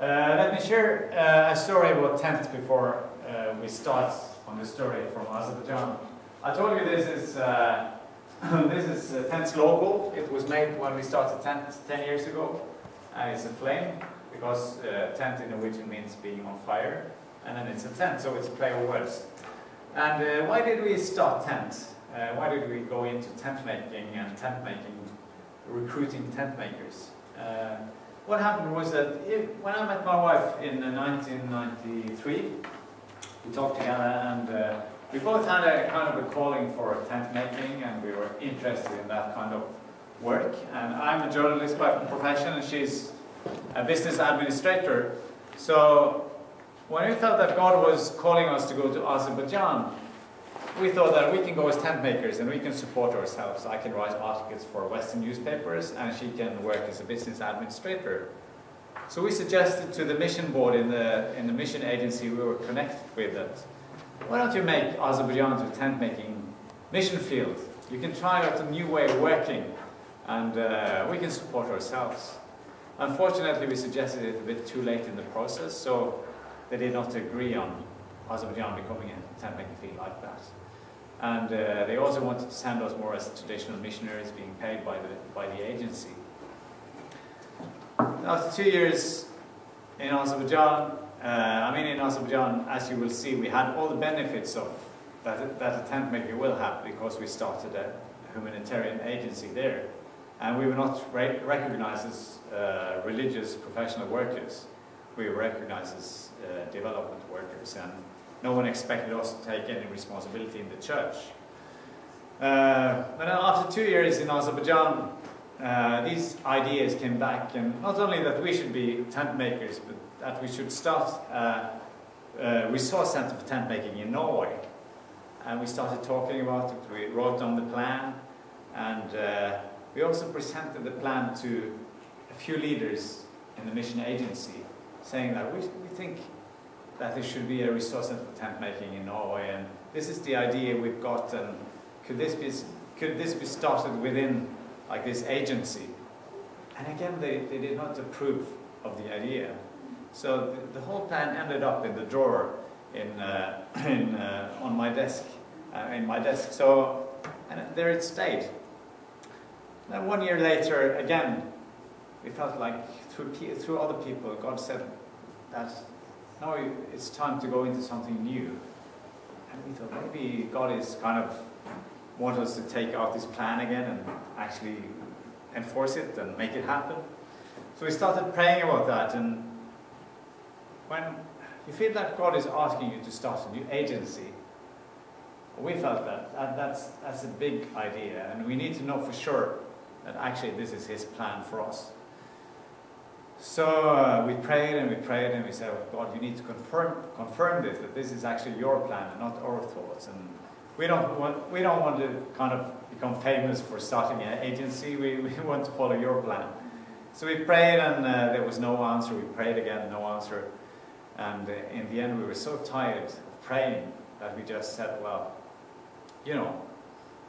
Uh, let me share uh, a story about tents before uh, we start on the story from Azerbaijan. I told you this is this is uh, Tents Global. It was made when we started tent 10 years ago. And it's a flame because uh, tent in Norwegian means being on fire. And then it's a tent, so it's a play of words. And uh, why did we start tent? Uh, why did we go into tent making and tent making, recruiting tent makers? Uh, what happened was that if, when I met my wife in 1993, we talked together and uh, we both had a kind of a calling for tent making and we were interested in that kind of work. And I'm a journalist by profession and she's a business administrator. So when we felt that God was calling us to go to Azerbaijan, we thought that we can go as tent makers and we can support ourselves. I can write articles for Western newspapers and she can work as a business administrator. So we suggested to the mission board in the, in the mission agency we were connected with that, why don't you make Azerbaijan to tent making mission field? You can try out a new way of working and uh, we can support ourselves. Unfortunately, we suggested it a bit too late in the process, so they did not agree on Azerbaijan becoming a tent making field like that. And uh, they also wanted to send us more as traditional missionaries being paid by the, by the agency. After two years in Azerbaijan, uh, I mean in Azerbaijan, as you will see, we had all the benefits of that, that a tent maker will have because we started a humanitarian agency there. And we were not re recognized as uh, religious professional workers. We were recognized as uh, development workers. And no one expected us to take any responsibility in the church. Uh, but after two years in Azerbaijan, uh, these ideas came back, and not only that we should be tent makers, but that we should start a, a resource center for tent making in Norway. And we started talking about it, we wrote down the plan, and uh, we also presented the plan to a few leaders in the mission agency, saying that we, we think that there should be a resource for tent making in Norway, and this is the idea we've got, and could this be, could this be started within like this agency? And again, they, they did not approve of the idea. So the, the whole plan ended up in the drawer in, uh, in, uh, on my desk, uh, in my desk. So, and there it stayed. Then one year later, again, we felt like through, through other people, God said that now it's time to go into something new. And we thought maybe God is kind of want us to take out this plan again and actually enforce it and make it happen. So we started praying about that and when you feel that God is asking you to start a new agency, we felt that, that that's, that's a big idea and we need to know for sure that actually this is His plan for us. So uh, we prayed and we prayed and we said, oh, God, you need to confirm, confirm this, that this is actually your plan and not our thoughts. And we don't want, we don't want to kind of become famous for starting an agency. We, we want to follow your plan. So we prayed and uh, there was no answer. We prayed again, no answer. And uh, in the end, we were so tired of praying that we just said, well, you know,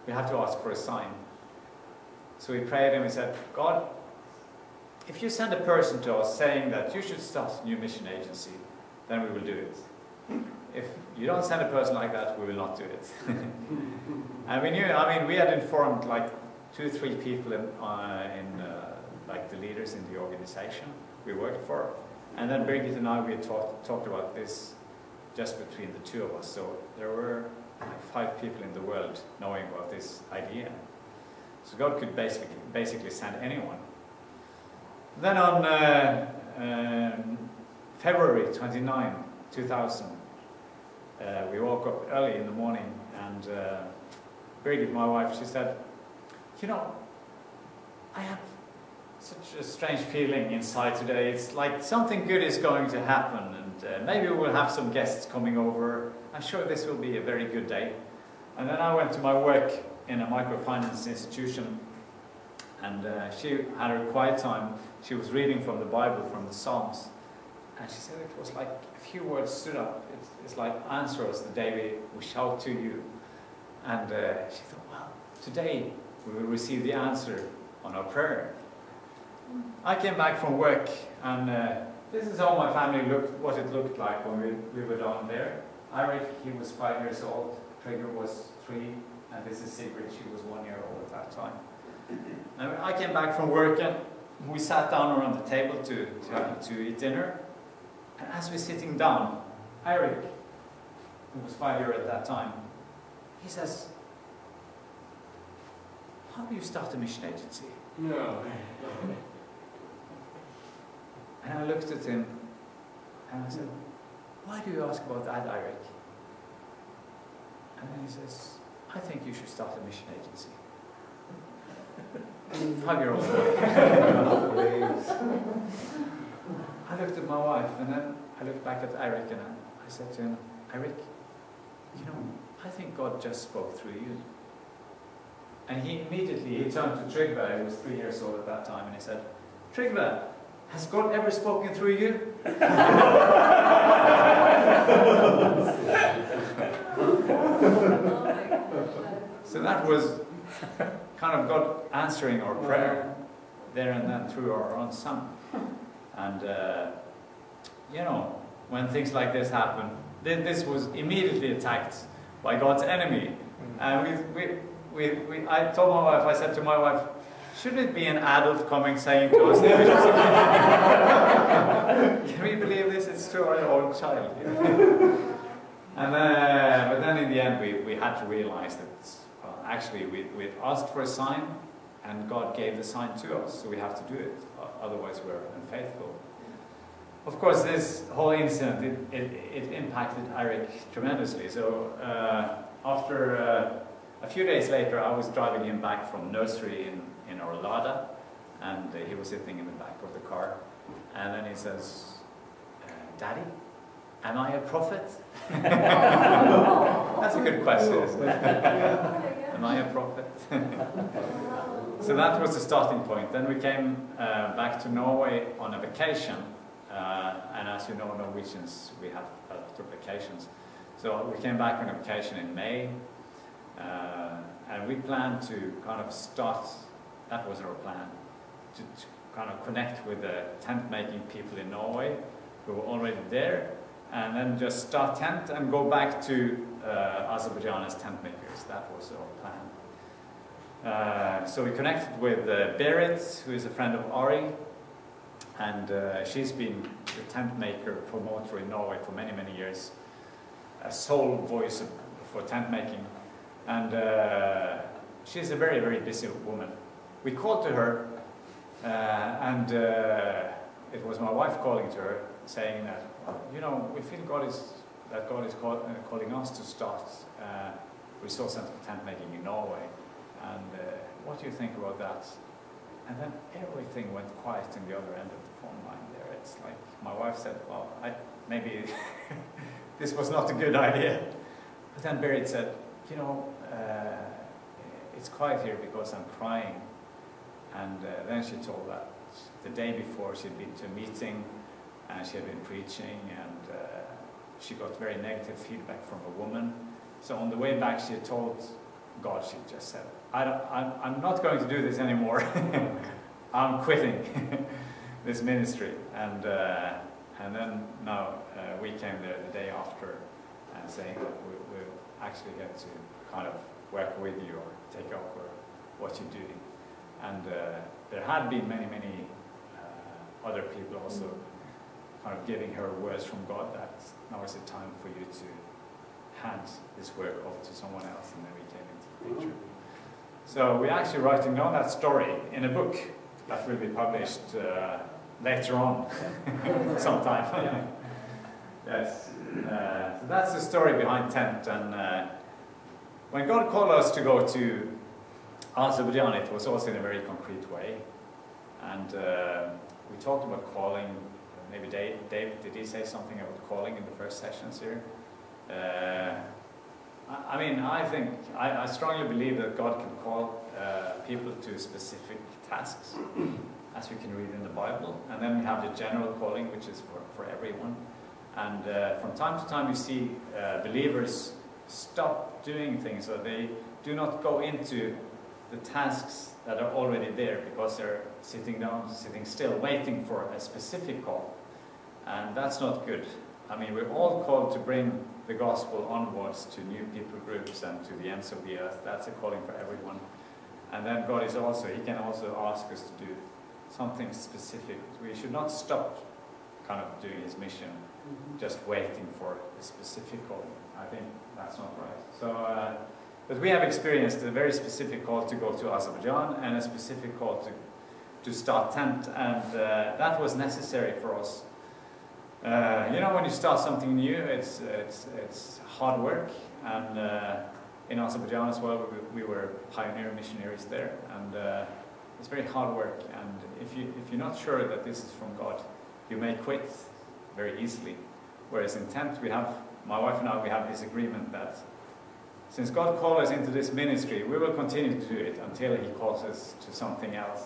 we have to ask for a sign. So we prayed and we said, God, if you send a person to us saying that you should start a new mission agency, then we will do it. If you don't send a person like that, we will not do it. and we knew, I mean, we had informed like two, three people in, uh, in uh, like the leaders in the organization we worked for. And then Birgit and I, we talked, talked about this just between the two of us. So there were like five people in the world knowing about this idea. So God could basically, basically send anyone. Then on uh, um, February 29, 2000, uh, we woke up early in the morning and uh, my wife, she said, you know, I have such a strange feeling inside today. It's like something good is going to happen and uh, maybe we'll have some guests coming over. I'm sure this will be a very good day. And then I went to my work in a microfinance institution and uh, she had her quiet time. She was reading from the Bible, from the Psalms. And she said it was like a few words stood up. It's, it's like, answer us the day we, we shout to you. And uh, she thought, well, today we will receive the answer on our prayer. I came back from work and uh, this is how my family looked, what it looked like when we, we were down there. Eric, he was five years old. Trygve was three, and this is Sigrid. She was one year old at that time. And I came back from work, and we sat down around the table to, to, to eat dinner. And as we're sitting down, Eric, who was five years at that time, he says, how do you start a mission agency? No. And I looked at him and I said, Why do you ask about that, Eric? And then he says, I think you should start a mission agency. Five year old. I looked at my wife and then I looked back at Eric and I, I said to him, Eric, you know, I think God just spoke through you. And he immediately he turned to Trygve, who was three years old at that time, and he said, Trygve, has God ever spoken through you? so that was kind of God answering our prayer there and then through our own son. And, uh, you know, when things like this happen, then this was immediately attacked by God's enemy. And we, we, we, we, I told my wife, I said to my wife, should it be an adult coming saying to us, can we believe this? It's to our own child. and uh, but then in the end, we, we had to realize that actually we, we asked for a sign, and God gave the sign to us, so we have to do it. Otherwise, we're unfaithful. Of course, this whole incident, it, it, it impacted Eric tremendously. So uh, after uh, a few days later, I was driving him back from nursery in, in our Lada, and uh, he was sitting in the back of the car. And then he says, uh, Daddy, am I a prophet? That's a good question, isn't am I a prophet? so that was the starting point. Then we came uh, back to Norway on a vacation. Uh, and as you know, Norwegians, we have a lot of vacations. So we came back on a vacation in May, uh, and we planned to kind of start, that was our plan, to, to kind of connect with the tent making people in Norway who were already there, and then just start tent and go back to uh, Azerbaijan as tent makers. That was our. Uh, so we connected with uh, Berit, who is a friend of Ari, and uh, she's been the tent maker promoter in Norway for many, many years. A sole voice for tent making. And uh, she's a very, very busy woman. We called to her, uh, and uh, it was my wife calling to her, saying that, you know, we feel God is, that God is call, calling us to start uh, Resource Center for Tent Making in Norway. And uh, what do you think about that? And then everything went quiet in the other end of the phone line there. It's like, my wife said, well, I, maybe this was not a good idea. But then Berit said, you know, uh, it's quiet here because I'm crying. And uh, then she told that the day before she'd been to a meeting and she had been preaching and uh, she got very negative feedback from a woman. So on the way back she told God, she just said, I I'm, I'm not going to do this anymore. I'm quitting this ministry. And, uh, and then now uh, we came there the day after and saying that we, we actually get to kind of work with you or take over what you're doing. And uh, there had been many, many uh, other people also kind of giving her words from God that now is the time for you to hand this work off to someone else, and then we came So we're actually writing down that story in a book that will be published uh, later on, sometime. yes. Uh, so that's the story behind Tent, and uh, when God called us to go to Azerbaijan, it was also in a very concrete way. And uh, we talked about calling. Maybe Dave, Dave, did he say something about calling in the first sessions here? I, I, mean, I think, I, I, strongly believe that God can call uh, people to specific tasks, as we can read in the Bible. And then we have the general calling, which is for, for everyone. And uh, from time to time, you see uh, believers stop doing things or they do not go into the tasks that are already there because they're sitting down, sitting still, waiting for a specific call. And that's not good. I mean, we're all called to bring the gospel onwards to new people groups and to the ends of the earth. That's a calling for everyone. And then God is also, He can also ask us to do something specific. We should not stop kind of doing His mission, just waiting for a specific call. I think that's not right. So, uh, but we have experienced a very specific call to go to Azerbaijan and a specific call to, to start tent, and uh, that was necessary for us. Uh, you know, when you start something new, it's, it's, it's hard work, and uh, in Azerbaijan as well, we, we, were pioneer missionaries there, and uh, it's very hard work, and if, you, if you're not sure that this is from God, you may quit very easily. Whereas in tent, we have, my wife and I, we have this agreement that since God called us into this ministry, we will continue to do it until He calls us to something else.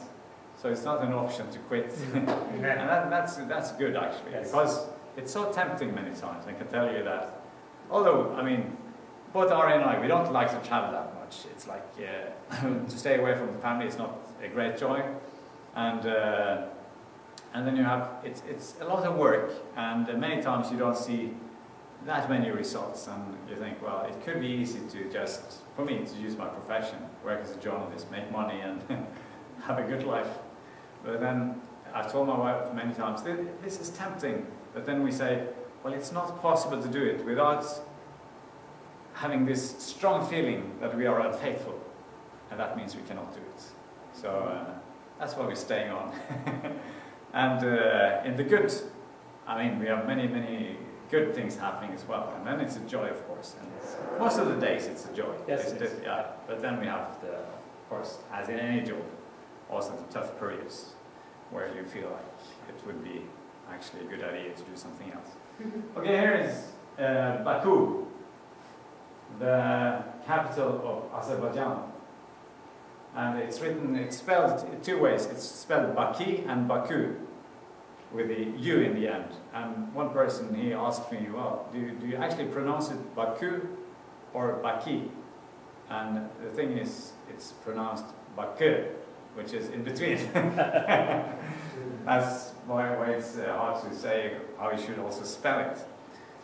So it's not an option to quit. and that, that's, that's good, actually, yes. because it's so tempting many times. I can tell you that. Although, I mean, both Ari and I, we don't like to travel that much. It's like uh, to stay away from the family is not a great joy. And, uh, and then you have, it's, it's a lot of work, and uh, many times you don't see that many results, and you think, well, it could be easy to just, for me, to use my profession, work as a journalist, make money, and have a good life. But then I've told my wife many times, this is tempting, but then we say, well, it's not possible to do it without having this strong feeling that we are unfaithful, and that means we cannot do it. So uh, that's why we're staying on. and uh, in the good, I mean, we have many, many good things happening as well. And then it's a joy, of course. And most of the days it's a joy. Yes, it is. Yeah. But then we have the, of course, as in any job, also the tough periods where you feel like it would be actually a good idea to do something else. Mm-hmm. okay, here is uh, Baku, the capital of Azerbaijan. And it's written, it's spelled two ways. It's spelled Baki and Baku with the U in the end. And one person, he asked me, well, do you, do you actually pronounce it Baku or Baki? And the thing is, it's pronounced Baku, which is in between. That's why, why it's uh, hard to say how you should also spell it.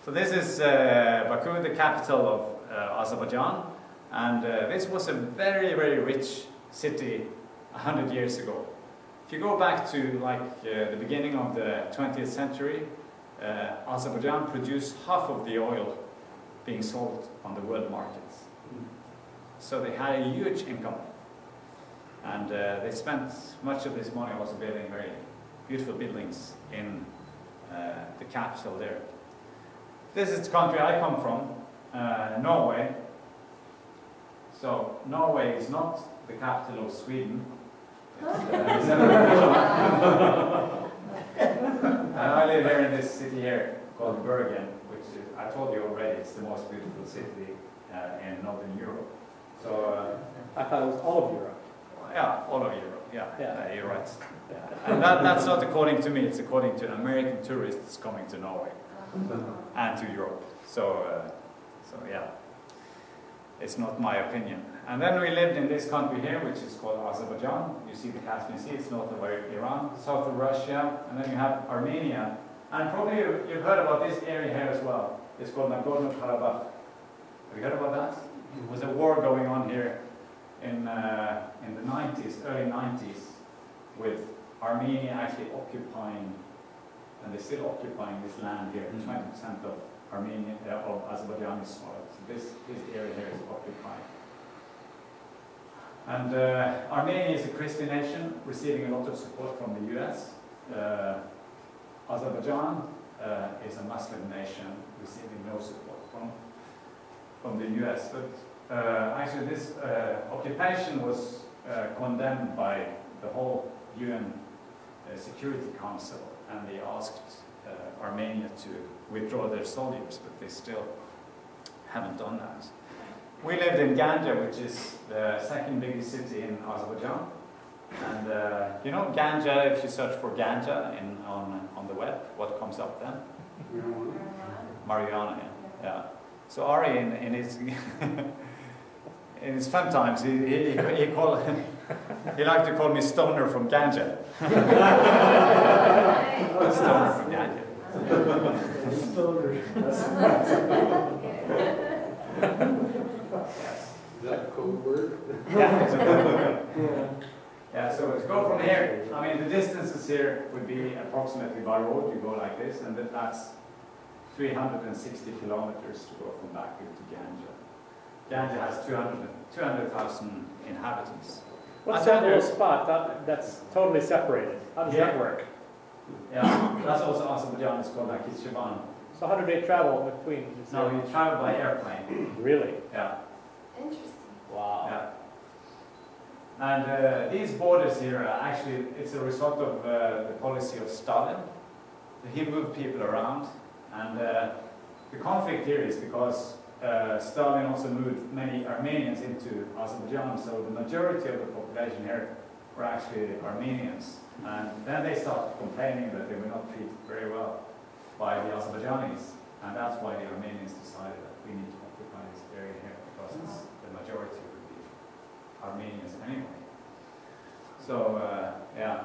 So this is uh, Baku, the capital of uh, Azerbaijan. And uh, this was a very, very rich city 100 years ago. If you go back to like uh, the beginning of the 20th century, uh, Azerbaijan produced half of the oil being sold on the world markets. So they had a huge income. And uh, they spent much of this money also building very beautiful buildings in uh, the capital there. This is the country I come from, uh, Norway. So Norway is not the capital of Sweden. and I live here in this city here called Bergen, which is, I told you already, it's the most beautiful city uh, in Northern Europe. So uh, I thought it was all of Europe. Yeah, all of Europe. Yeah, yeah. Uh, you're right. Yeah. And that, that's not according to me; it's according to American tourists coming to Norway and to Europe. So, uh, so yeah it's not my opinion. And then we lived in this country here, which is called Azerbaijan. You see the Caspian Sea, it's north of Iran, south of Russia, and then you have Armenia. And probably you've heard about this area here as well. It's called Nagorno-Karabakh. Have you heard about that? There was a war going on here in, uh, in the 90s, early 90s, with Armenia actually occupying, and they're still occupying this land here, 20% mm-hmm. of Armenia, uh, of Azerbaijan is soil this, this area here is occupied. And uh, Armenia is a Christian nation receiving a lot of support from the US. Uh, Azerbaijan uh, is a Muslim nation receiving no support from, from the US. But actually this uh, occupation was uh, condemned by the whole UN Security Council and they asked Armenia to withdraw their soldiers, but they still haven't done that. We lived in Ganja, which is the second biggest city in Azerbaijan. And uh, you know Ganja, if you search for Ganja in, on, on the web, what comes up then? Marijuana, yeah. yeah. So Ari, in, in his in his fun times, he, he, he, call, he liked to call me Stoner from Ganja. stoner from Ganja. Is that a code word? Yeah. Yeah, so let's go from here. I mean, the distances here would be approximately by road, you go like this, and that's 360 kilometers to go from Baku to Ganja. Ganja has 200 200,000 inhabitants. What's I that little spot that, that's totally separated? How does that work? Yeah, that's also Azerbaijan, it's called Nakhchivan. So how do they travel between? Is No, there- you travel by airplane. Really? Yeah, Interesting. Wow. yeah. And uh, these borders here, are actually, it's a result of uh, the policy of Stalin. He moved people around, and uh, the conflict here is because uh, Stalin also moved many Armenians into Azerbaijan, so the majority of the population here were actually Armenians. And then they started complaining that they were not treated very well by the Azerbaijanis, and that's why the Armenians decided that we need to occupy this area here because the majority would be Armenians anyway. So uh, yeah,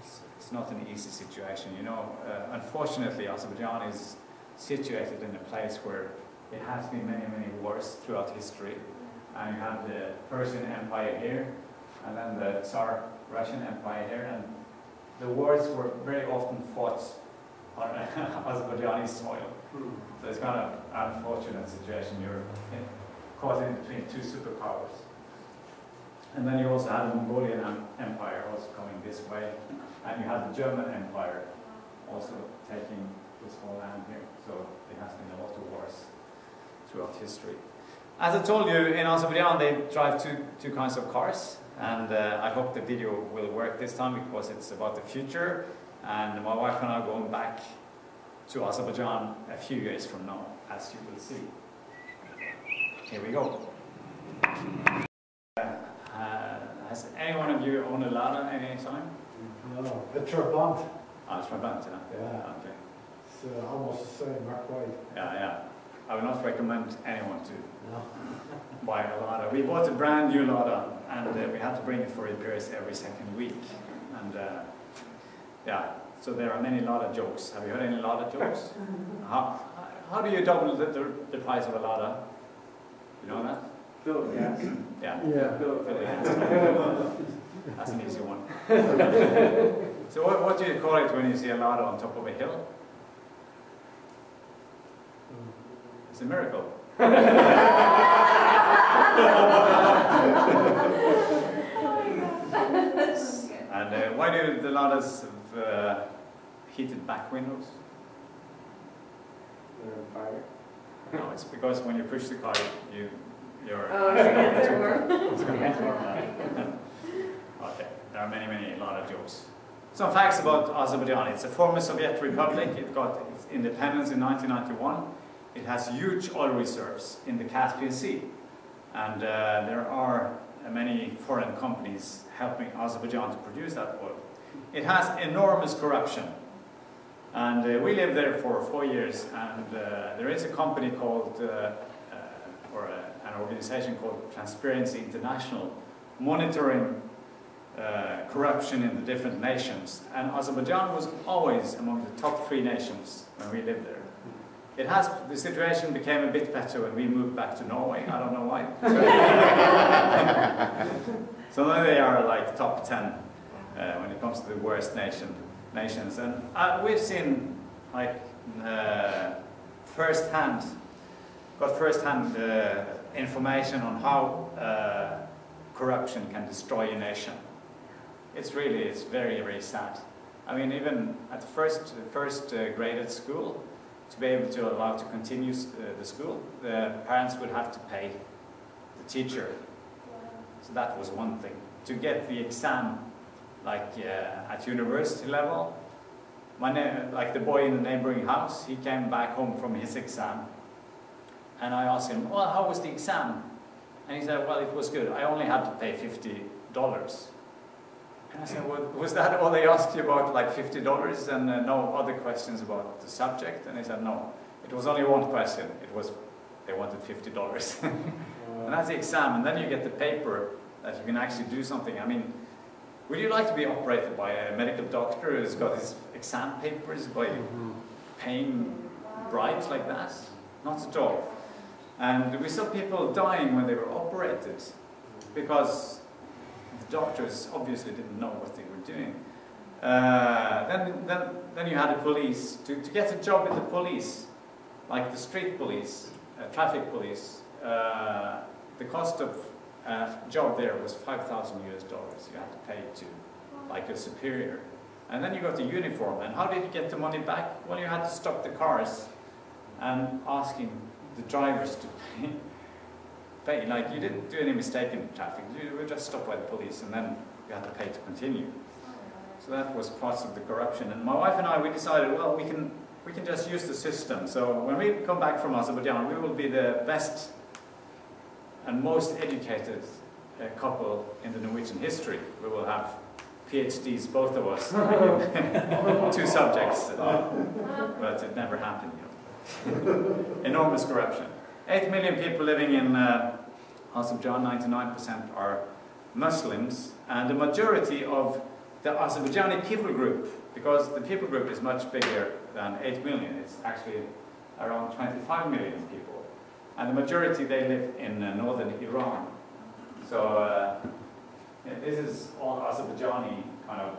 it's, it's not an easy situation. You know, uh, unfortunately, Azerbaijan is situated in a place where it has been many, many wars throughout history. And you have the Persian Empire here, and then the Tsar Russian Empire here, and the wars were very often fought on Azerbaijani soil. Hmm. So it's kind of an unfortunate situation. You're in, caught in between two superpowers. And then you also had the Mongolian Empire also coming this way, and you had the German Empire also taking this whole land here. So there has been a lot of wars throughout history. As I told you, in Azerbaijan they drive two, two kinds of cars, and uh, I hope the video will work this time because it's about the future, and my wife and I are going back to Azerbaijan a few years from now, as you will see. Here we go. Uh, has any one of you owned a Lada any time? No, a Trabant, Ah, Trabant, yeah. yeah, Okay. it's uh, almost the same, not quite. Yeah, yeah. I would not recommend anyone to No. buy a Lada. We bought a brand new Lada and uh, we had to bring it for repairs every second week. And uh, yeah, so there are many Lada jokes. Have you heard any Lada jokes? How, how do you double the, the, the price of a Lada? You know that? Fill gas. Yeah. Yeah. Fill it. That's an easy one. so what, what do you call it when you see a Lada on top of a hill? It's a miracle. And uh, why do the Ladas have uh, heated back windows? Fire. No, it's because when you push the car, you, you're... Oh, your hands are warm. It's gonna get warm. Okay, there are many, many Lada jokes. Some facts about Azerbaijan. It's a former Soviet republic. It got its independence in 1991. It has huge oil reserves in the Caspian Sea. And uh, there are uh, many foreign companies helping Azerbaijan to produce that oil. It has enormous corruption. And uh, we lived there for four years, and uh, there is a company called, uh, uh, or a, an organization called Transparency International, monitoring uh, corruption in the different nations. And Azerbaijan was always among the top three nations when we lived there. It has, the situation became a bit better when we moved back to Norway. I don't know why. so now they are like top 10 uh, when it comes to the worst nation nations. And uh, we've seen like uh, first-hand, got first-hand uh, information on how uh, corruption can destroy a nation. It's really, it's very, very sad. I mean, even at the first, first uh, grade at school, to be able to allow to continue uh, the school, the parents would have to pay the teacher. So that was one thing. To get the exam, like uh, at university level, my na- like the boy in the neighboring house, he came back home from his exam, and I asked him, "Well, how was the exam?" And he said, "Well, it was good. I only had to pay fifty dollars." And I said, was that all they asked you about, like $50 and uh, no other questions about the subject? And he said, no. It was only one question. It was, they wanted $50. and that's the exam. And then you get the paper that you can actually do something. I mean, would you like to be operated by a medical doctor who's got his exam papers by paying bribes like that. Not at all. And we saw people dying when they were operated because doctors obviously didn't know what they were doing. Uh, then, then, then you had the police. To, to get a job in the police, like the street police, uh, traffic police, uh, the cost of a job there was 5,000 US dollars you had to pay to like a superior. And then you got the uniform. And how did you get the money back? Well, you had to stop the cars and asking the drivers to pay. pay. Like you didn't do any mistake in traffic. You were just stopped by the police and then you had to pay to continue. So that was part of the corruption. And my wife and I, we decided, well, we can, we can just use the system. So when we come back from Azerbaijan, we will be the best and most educated uh, couple in the Norwegian history. We will have PhDs, both of us, two subjects, but it never happened. Enormous corruption. Eight million people living in uh, Azerbaijan, 99% are Muslims, and the majority of the Azerbaijani people group, because the people group is much bigger than 8 million, it's actually around 25 million people. And the majority, they live in uh, northern Iran. So uh, this is all Azerbaijani kind of,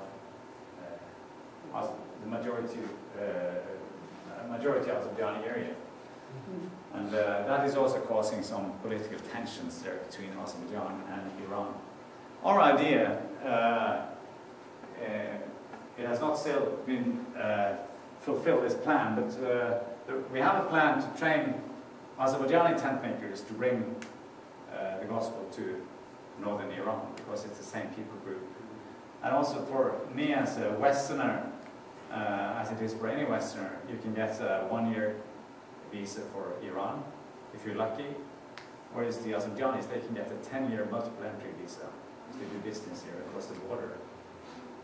uh, the majority, uh, majority Azerbaijani area. And uh, that is also causing some political tensions there between Azerbaijan and Iran. Our idea, uh, uh, it has not still been uh, fulfilled this plan, but uh, we have a plan to train Azerbaijani tent makers to bring the gospel to northern Iran because it's the same people group. And also for me as a Westerner, uh, as it is for any Westerner, you can get a one-year visa for Iran if you're lucky, whereas the Azerbaijanis, they can get a 10-year multiple entry visa they do business here across the border.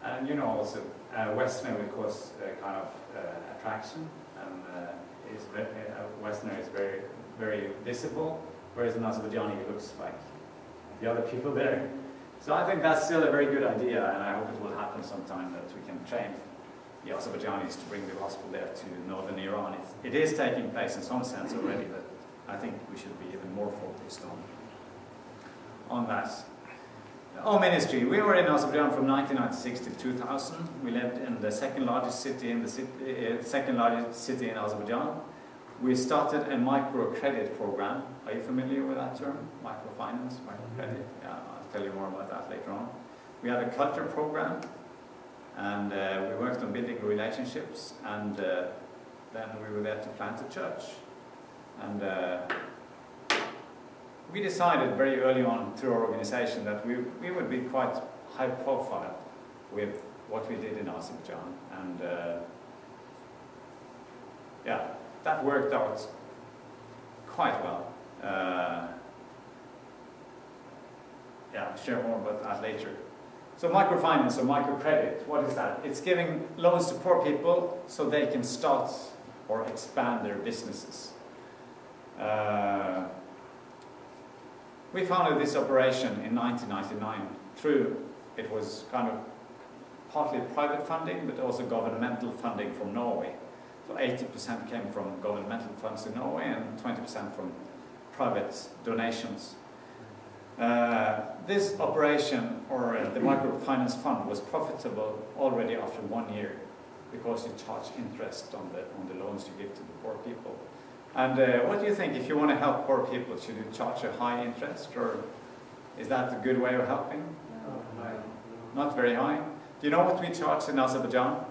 And you know also, uh, Westerner will cause uh, kind of uh, attraction, and uh, is uh, Westerner is very, very visible, whereas an Azerbaijani looks like the other people there. So I think that's still a very good idea, and I hope it will happen sometime that we can train the Azerbaijanis to bring the gospel there to northern Iran. It's, it is taking place in some sense already, but I think we should be even more focused on, on that. Our ministry, we were in Azerbaijan from 1996 to 2000. We lived in the second largest city in the city, uh, second largest city in Azerbaijan. We started a microcredit program. Are you familiar with that term? Microfinance, microcredit. Yeah, I'll tell you more about that later on. We had a culture program, and uh, we worked on building relationships, and uh, then we were there to plant a church. And uh, we decided very early on through our organization that we, we would be quite high profile with what we did in Azerbaijan. And uh, yeah, that worked out quite well. Uh, yeah, I'll share more about that later. So microfinance or microcredit, what is that? It's giving loans to poor people so they can start or expand their businesses. Uh, we founded this operation in 1999 through, it was kind of partly private funding, but also governmental funding from Norway. So 80% came from governmental funds in Norway and 20% from private donations. Uh, this operation, or uh, the microfinance fund, was profitable already after one year because you charge interest on the, on the loans you give to the poor people. And uh, what do you think, if you want to help poor people, should you charge a high interest, or is that a good way of helping? Not very high. Do you know what we charge in Azerbaijan?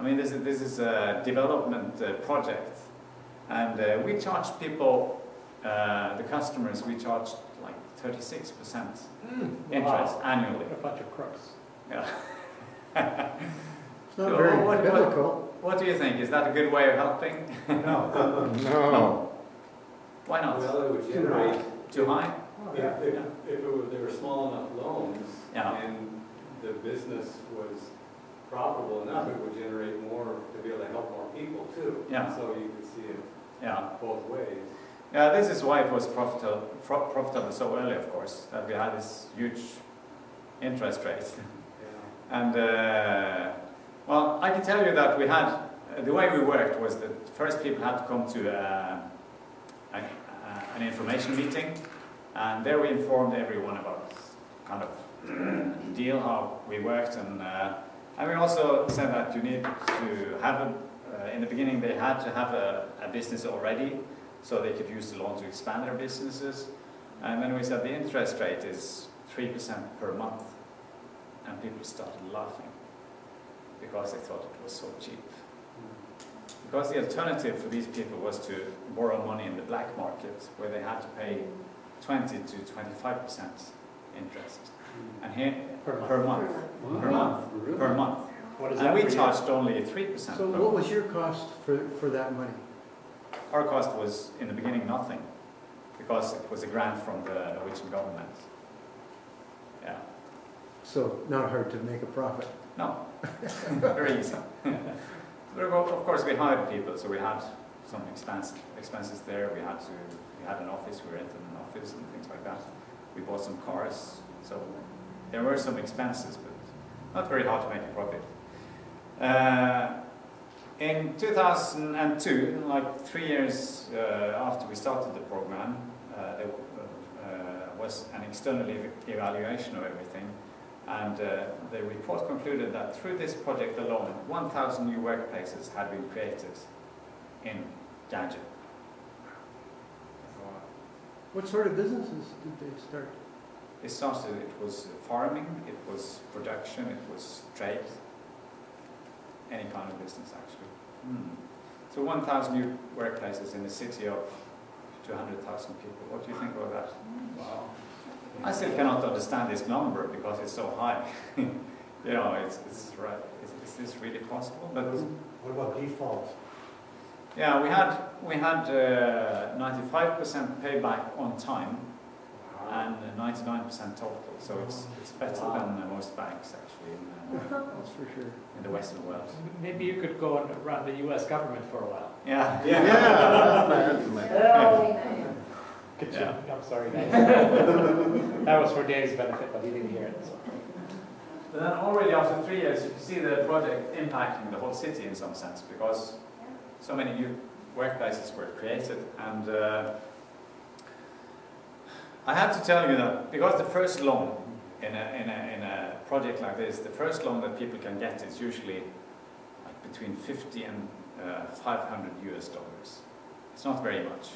I mean, this is, this is a development uh, project, and uh, we charge people, the customers, we charge like 36% hmm, interest annually. A bunch of crooks. Yeah. It's not So very what- what- biblical. What do you think? Is that a good way of helping? No. No. Why not? Well, it would generate, Too high? Oh, if, if, if it were, they were small enough loans, Yeah. and the business was profitable enough, it would generate more to be able to help more people too. Yeah. So you could see it Yeah. both ways. Yeah, this is why it was profitable, pro- profitable so early, of course, that we had this huge interest rate. Yeah. And, uh, well, I can tell you that we had uh, the way we worked was that first people had to come to uh, a, a, an information meeting, and there we informed everyone about kind of the deal, how we worked, and uh, and we also said that you need to have a. Uh, in the beginning, they had to have a, a business already, so they could use the loan to expand their businesses. And then we said the interest rate is three percent per month, and people started laughing because they thought it was so cheap. Because the alternative for these people was to borrow money in the black market, where they had to pay 20 to 25 percent interest. And here, Per month. per month, per month, per month. What is And that we per year? charged only three percent. So what was your cost for, for that money? Our cost was, in the beginning, nothing, because it was a grant from the Norwegian government. Yeah, So not hard to make a profit. no, very easy. But of of course, we hired people, so we had some expense, expenses there. We had to, we had an office, we rented an office and things like that. We bought some cars, so there were some expenses, but not very hard to make a profit. Uh, in 2002, like three years uh, after we started the program, uh, there uh, was an external ev- evaluation of everything, and uh, the report concluded that through this project alone, 1,000 new workplaces had been created in Ganja. What sort of businesses did they start? It started, it was farming, it was production, it was trade, any kind of business actually. Hmm. So 1,000 new workplaces in a city of 200,000 people. What do you think about that? Wow. I still cannot understand this number because it's so high. you know, it's, it's right. Is, is this really possible? But What about default? yeah, we had we had uh, 95% payback on time and 99% total. So it's it's better than uh, most banks actually uh, That's for sure. in the Western world. Maybe you could go and run the US government for a while. Yeah. Could Yeah. you- I'm sorry, guys. That was for Dave's benefit, but he didn't hear it, so. But then already after three years, you can see the project impacting the whole city in some sense because so many new workplaces were created. And uh, I have to tell you that because the first loan in a, in, a, in a project like this, the first loan that people can get is usually like between 50 and uh, 500 US dollars. It's not very much.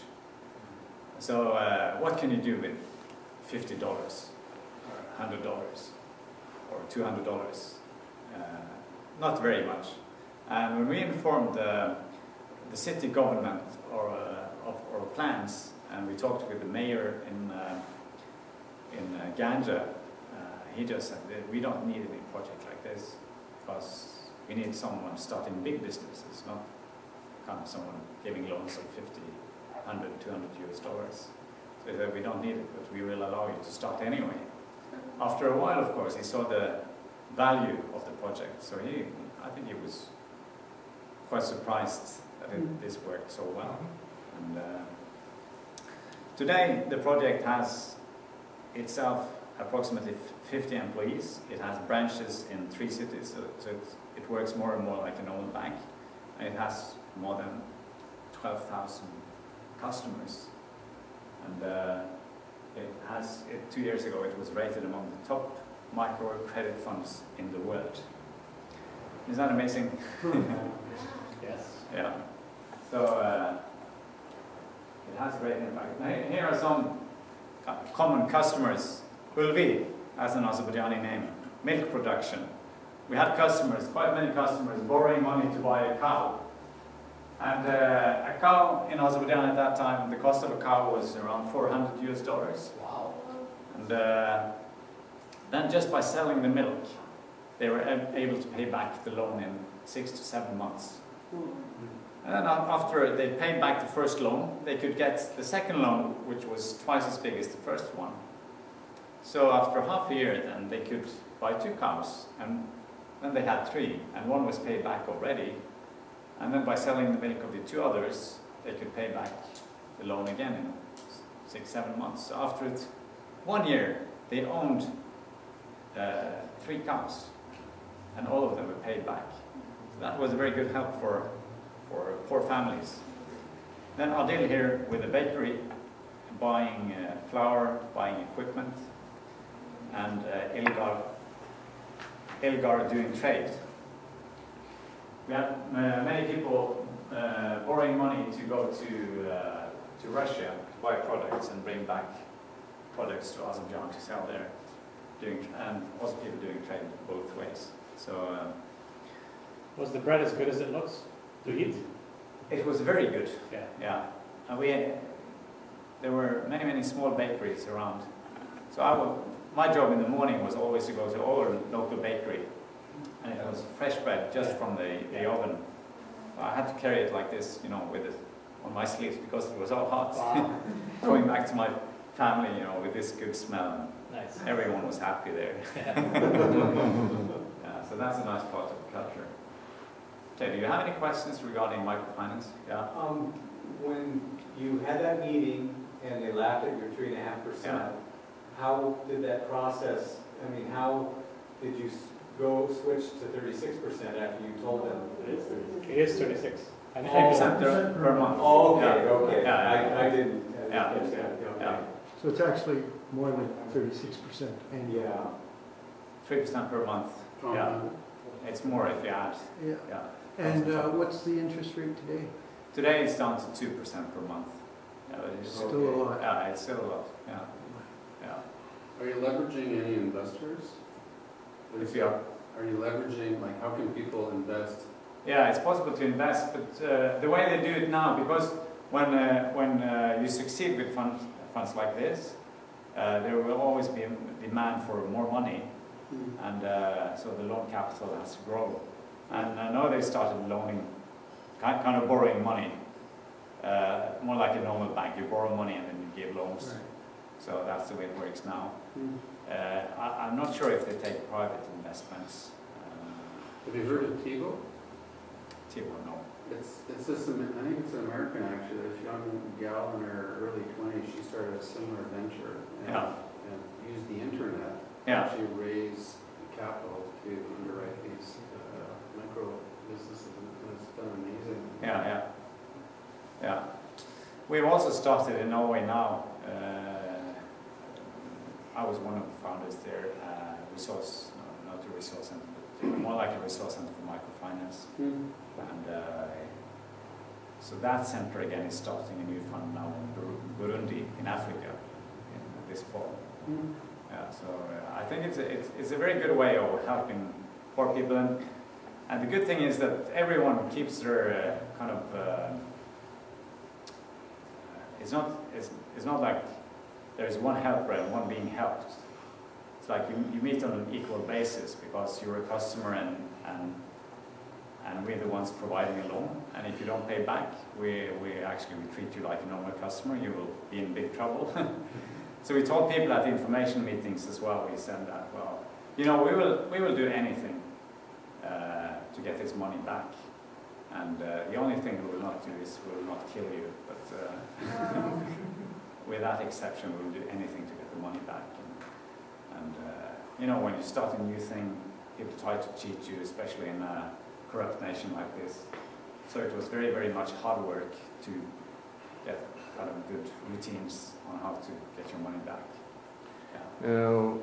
So uh, what can you do with $50 or $100? or two hundred dollars. Uh, not very much. And when we informed the, city government or, uh, of our plans, and we talked with the mayor in uh, in uh, Ganja, he just said that we don't need any project like this because we need someone starting big businesses, not kind of someone giving loans of 50, 100, 200 US dollars. So he said we don't need it, but we will allow you to start anyway. After a while, of course, he saw the value of the project. So he, I think he was quite surprised that it, this worked so well. And uh, today, the project has itself approximately 50 employees. It has branches in three cities, so, so it, it works more and more like an own bank. And it has more than 12,000 customers. And uh, it has, it, two years ago, it was rated among the top microcredit funds in the world. Isn't that amazing? Yes. yeah. So uh, it has a great impact. Now, here are some common customers. Ulvi, as an Azerbaijani name, milk production. We had customers, quite many customers, borrowing money to buy a cow. And uh, a cow in Azerbaijan at that time, the cost of a cow was around 400 US dollars. Wow. And uh, then just by selling the milk, they were able to pay back the loan in six to seven months. And then after they paid back the first loan, they could get the second loan, which was twice as big as the first one. So after half a year, then they could buy two cows, and then they had three, and one was paid back already. And then by selling the milk of the two others, they could pay back the loan again in six, seven months. So after it, one year, they owned uh, three cows, and all of them were paid back. So that was a very good help for for poor families. Then Adil here with a bakery, buying uh, flour, buying equipment, and uh, Elgar, Elgar doing trade. We had uh, many people uh, borrowing money to go to, uh, to Russia to buy products and bring back products to Azerbaijan to sell there, doing, and also people doing trade both ways. So uh, Was the bread as good as it looks to eat? it was very good. Yeah. Yeah, and we, there were many, many small bakeries around. So I my job in the morning was always to go to our local bakery, and it was fresh bread just from the, the oven. I had to carry it like this, you know, with it on my sleeves because it was all hot. Wow. Going back to my family, you know, with this good smell, Nice. everyone was happy there. Yeah. So that's a nice part of the culture. Okay, do you have any questions regarding microfinance? Yeah. Um, when you had that meeting and they laughed at your three and a half percent. How did that process, I mean, how did you go switch to thirty-six percent after you told them? It is 36. It is 36. And Three percent per per month. Oh, okay, Yeah. okay, Yeah, yeah. I, I didn't. I didn't Yeah. catch okay. Yeah. So it's actually more than thirty-six percent annual. Yeah. Three percent per month. Yeah. It's more if you add. Yeah. Yeah. And uh, what's the interest rate today? Today it's down to two percent per month. Yeah, it's Still a lot. Yeah, it's still a lot. Yeah. Yeah. Are you leveraging any investors? You are. You leveraging, like, how can people invest? Yeah, it's possible to invest, but uh, the way they do it now, because when uh, when uh, you succeed with funds funds like this, uh, there will always be a demand for more money, and uh, so the loan capital has to grow. And I know they started loaning, kind of borrowing money, uh, more like a normal bank. You borrow money and then you give loans. So that's the way it works now. Uh, I, I'm not sure if they take private investments. Uh, Have you heard of Kiva? Kiva, no. It's, it's this, I think it's an American actually, this young gal in her early twenties, she started a similar venture. and- Yeah. And used the internet. to Yeah. Actually raise capital to underwrite these uh, micro businesses, and it's done amazing. Yeah, yeah. Yeah. We've also started in Norway now. Uh, I was one of the founders there, uh, resource, no, not a resource center, but more like a resource center for microfinance. Hmm. And uh, so that center again is starting a new fund now in Burundi, in Africa, in this fall. Hmm. Yeah, so uh, I think it's a, it's, it's a very good way of helping poor people. And, and the good thing is that everyone keeps their uh, kind of, uh, it's, not, it's, it's not like there's one helper and one being helped. It's like you, you meet on an equal basis because you're a customer and, and, and we're the ones providing a loan. And if you don't pay back, we, we actually we treat you like a normal customer. You will be in big trouble. So we told people at the information meetings as well, we said that, well, you know, we will, we will do anything uh, to get this money back. And uh, the only thing we will not do is we will not kill you, but uh, with that exception, we will do anything to get the money back. And, and uh, you know, when you start a new thing, people try to cheat you, especially in a corrupt nation like this. So it was very, very much hard work to get kind of good routines on how to get your money back. Yeah. Now,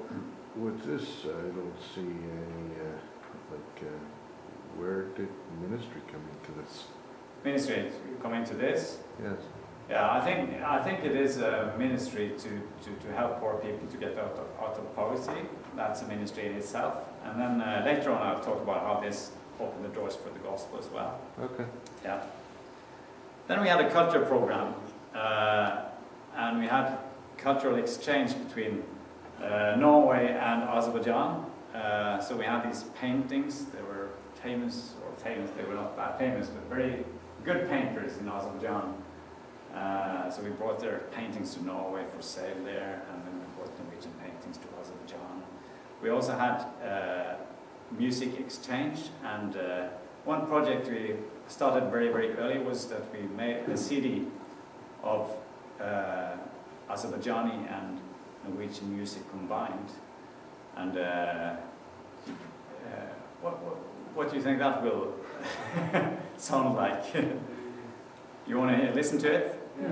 with this, I don't see any, uh, like, uh, where did ministry come into this? Ministry come into this. Yes. Yeah, I think I think it is a ministry to, to, to help poor people to get out of, out of poverty. That's a ministry in itself. And then uh, later on, I'll talk about how this opened the doors for the gospel as well. Okay. Yeah. Then we had a culture program, uh, and we had cultural exchange between uh, Norway and Azerbaijan. Uh, so we had these paintings. They were famous, or famous. They were not that famous, but very good painters in Azerbaijan. Uh, so we brought their paintings to Norway for sale there, and then we brought Norwegian paintings to Azerbaijan. We also had uh, music exchange, and uh, one project we started very, very early was that we made a CD of uh, Azerbaijani and Norwegian music combined. And uh, what, what, what do you think that will sound like. you want to listen to it? Here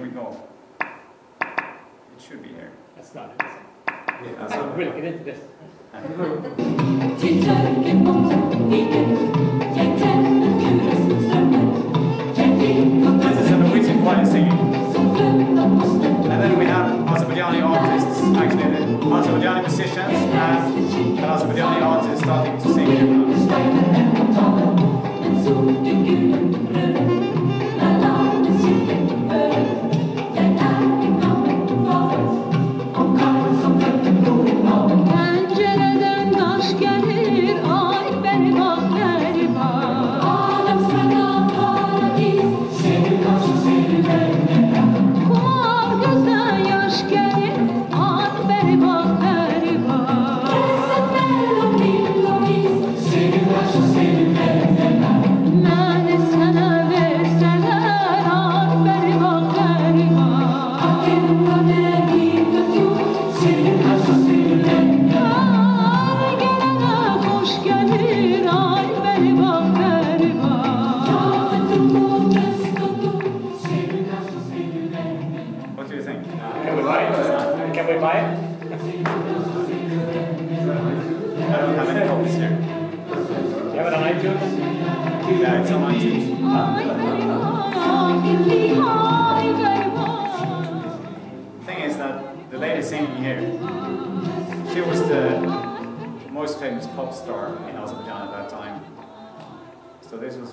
we go. It should be here. That's not it. That's So all. we'll get into this. This is a Norwegian choir singing. And then we have Azerbaijani artists, actually the Azerbaijani musicians and an Azerbaijani artist starting to sing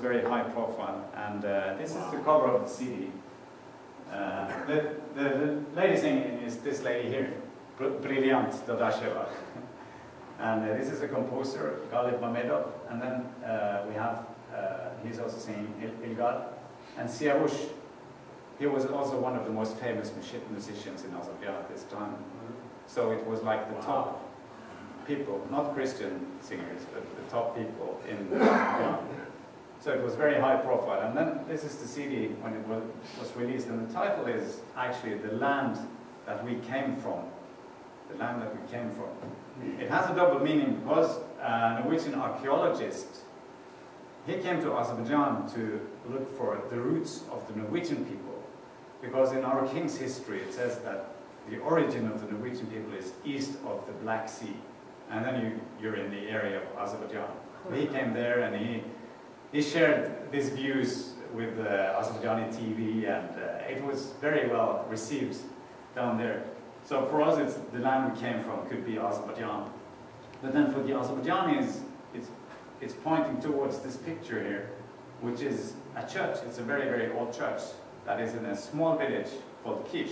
very high profile, and uh, this is the cover of the CD. Uh, the, the, lady singing is this lady here, Br- Brilliant Dadasheva. and uh, this is a composer, Galib Mamedov, and then uh, we have, uh, he's also singing Il- Ilgar, and Siavush, he was also one of the most famous musicians in Azerbaijan at this time. So it was like the top people, not Christian singers, but the top people in Azerbaijan. So it was very high profile. And then this is the CD when it was, was released, and the title is actually The Land That We Came From. The Land That We Came From. Hmm. It has a double meaning because a Norwegian archaeologist he came to Azerbaijan to look for the roots of the Norwegian people. Because in our king's history it says that the origin of the Norwegian people is east of the Black Sea. And then you, you're in the area of Azerbaijan. He came there and he, he shared these views with uh, Azerbaijani TV and uh, it was very well received down there. So for us it's the land we came from could be Azerbaijan. But then for the Azerbaijanis it's it's pointing towards this picture here, which is a church. It's a very, very old church that is in a small village called Kish.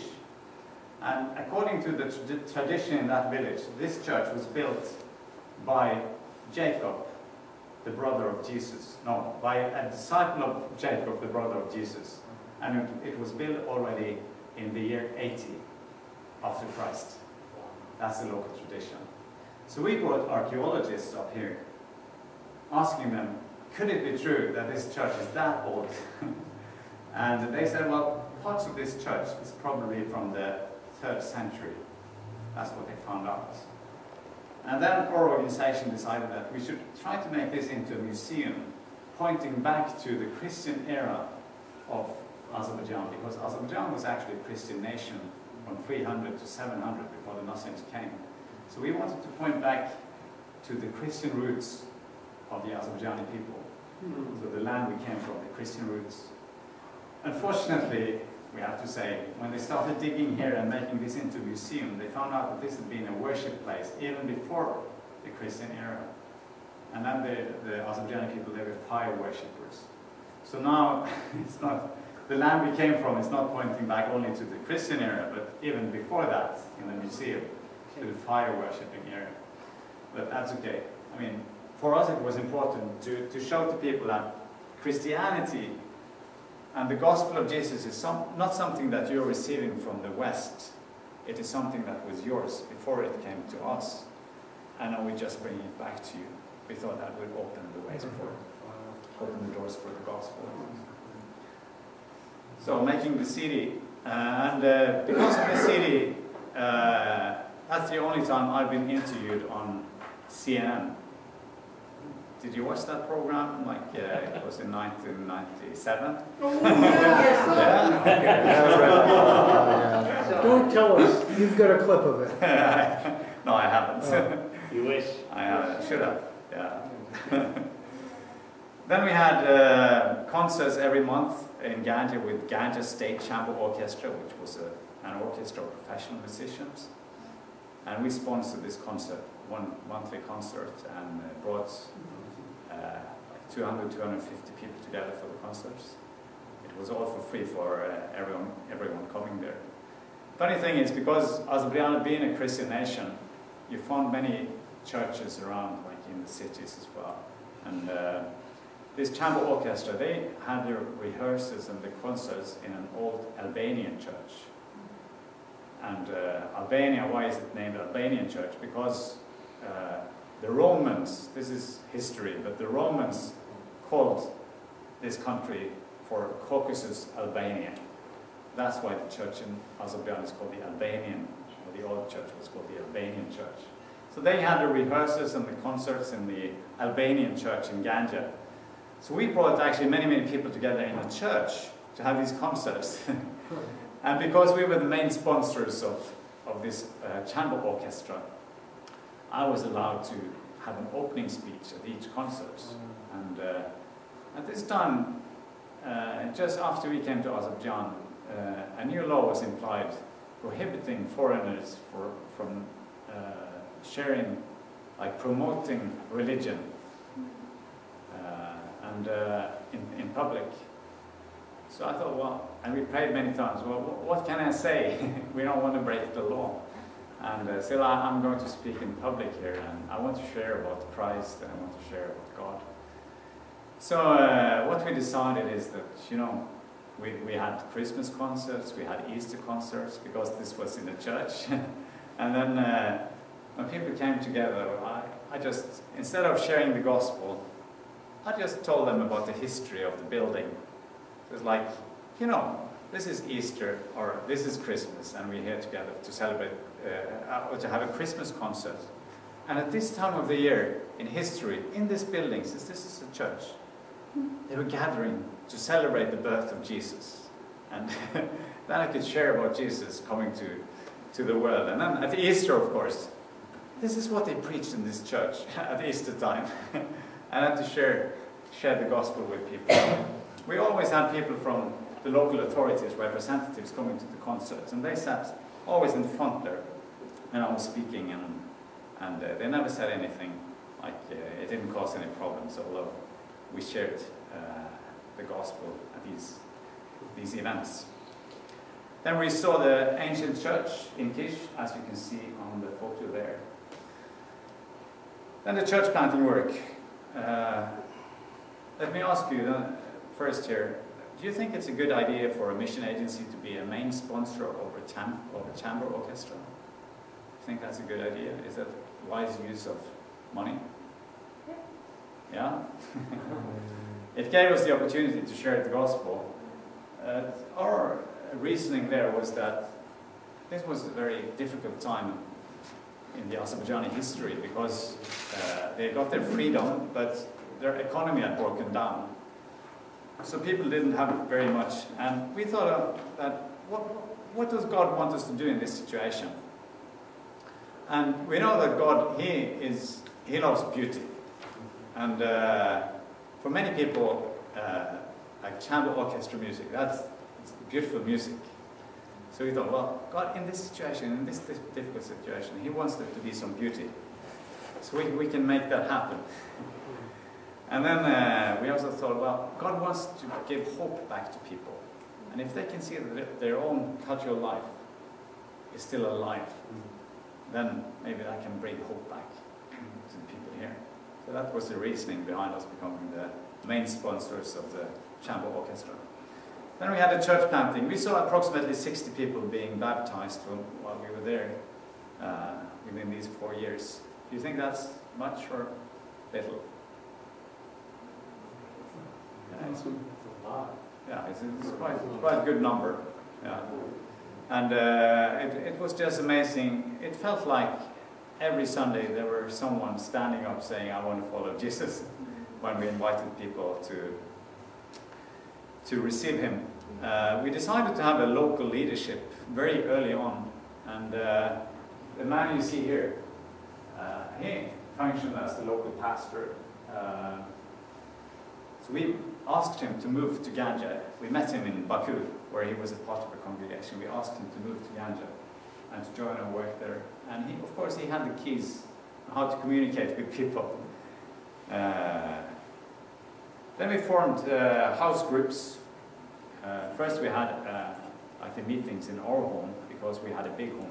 And according to the tra- tradition in that village, this church was built by Jacob, the brother of Jesus. No, by a disciple of Jacob, the brother of Jesus. And it, it was built already in the year 80 after Christ. That's the local tradition. So we brought archaeologists up here asking them, could it be true that this church is that old? and they said, well, parts of this church is probably from the third century. That's what they found out. And then our organization decided that we should try to make this into a museum, pointing back to the Christian era of Azerbaijan, because Azerbaijan was actually a Christian nation from 300 to 700 before the Muslims came. So we wanted to point back to the Christian roots of the Azerbaijani people. Hmm. So the land we came from, the Christian roots. Unfortunately, we have to say, when they started digging here and making this into a museum, they found out that this had been a worship place even before the Christian era. And then the, the people, they were fire worshippers. So now, it's not, the land we came from is not pointing back only to the Christian era, but even before that, in the museum, to the fire worshipping era. But that's okay. I mean, for us it was important to, to show to people that Christianity and the gospel of Jesus is some, not something that you're receiving from the West. It is something that was yours before it came to us. And now we just bring it back to you. We thought that would open the ways for it, open the doors for the gospel. So making the CD, uh, and uh, because of the CD, uh, that's the only time I've been interviewed on CNN. Did you watch that program? Like uh, it was in 1997. Oh, Yeah. Don't tell us, you've got a clip of it. no, I haven't. Oh. You wish. I haven't. Should have. Yeah. then we had uh, concerts every month in Ganja with Ganja State Chamber Orchestra, which was a, an orchestra of professional musicians. And we sponsored this concert, one monthly concert, and uh, brought uh, like 200, 250 people together for the concerts. It was all for free for uh, everyone, everyone coming there. Funny thing is, because Azerbaijan being a Christian nation, you found many churches around, like in the cities as well. And uh, this chamber orchestra, they had their rehearsals and the concerts in an old Albanian church. And uh, Albania, why is it named Albanian church? Because uh, the Romans, this is history, but the Romans called this country for Caucasus Albania. That's why the church in Azerbaijan is called the Albanian, or the old church was called the Albanian church. So they had the rehearsals and the concerts in the Albanian church in Ganja. So we brought actually many, many people together in the church to have these concerts. and because we were the main sponsors of, of this uh, chamber orchestra, I was allowed to have an opening speech at each concert. And uh, at this time, uh, just after we came to Azerbaijan, uh, a new law was implied prohibiting foreigners for, from uh, sharing, like promoting religion uh, and uh, in, in public. So I thought, well, and we prayed many times, well, what can I say? we don't want to break the law. And uh, still, I, I'm going to speak in public here, and I want to share about Christ, and I want to share about God. So uh, what we decided is that, you know, we, we had Christmas concerts, we had Easter concerts, because this was in the church. and then uh, when people came together, I, I just, instead of sharing the gospel, I just told them about the history of the building. It was like, you know, this is Easter or this is Christmas, and we're here together to celebrate, uh, or to have a Christmas concert. And at this time of the year, in history, in this building, since this is a church, they were gathering to celebrate the birth of Jesus. And then I could share about Jesus coming to, to the world. And then at Easter, of course, this is what they preached in this church at Easter time. and I had to share, share the gospel with people. We always had people from the local authorities, representatives coming to the concerts, and they sat always in front there when I was speaking, and, and uh, they never said anything. Like, uh, it didn't cause any problems, although we shared uh, the gospel at these, these events. Then we saw the ancient church in Kish, as you can see on the photo there. Then the church planting work. Uh, let me ask you then, first here, do you think it's a good idea for a mission agency to be a main sponsor of a, of a chamber orchestra? Think that's a good idea? Is that wise use of money? Yeah? it gave us the opportunity to share the gospel. Uh, our reasoning there was that this was a very difficult time in the Azerbaijani history because uh, they got their freedom, but their economy had broken down. So people didn't have very much. And we thought uh, that what, what does God want us to do in this situation? And we know that God, He is He loves beauty. And uh, for many people, uh, like chamber orchestra music, that's beautiful music. So we thought, well, God, in this situation, in this difficult situation, He wants there to be some beauty. So we, we can make that happen. And then uh, we also thought, well, God wants to give hope back to people. And if they can see that their own cultural life is still alive, then maybe that can bring hope back to the people here. So that was the reasoning behind us becoming the main sponsors of the chamber orchestra. Then we had a church planting. We saw approximately 60 people being baptized while we were there uh, within these four years. Do you think that's much or little? Yeah, it's, a lot. yeah, it's, it's quite, quite a good number. Yeah. And uh, it, it was just amazing. It felt like every Sunday there were someone standing up saying, I want to follow Jesus. when we invited people to, to receive him. Uh, we decided to have a local leadership very early on. And uh, the man you see here, uh, he functioned as the local pastor. Uh, so we asked him to move to Ganja. We met him in Baku, where he was a part of a congregation. We asked him to move to Ganja and to join our work there. And he, of course, he had the keys on how to communicate with people. Uh, then we formed uh, house groups. Uh, first we had uh, like the meetings in our home because we had a big home.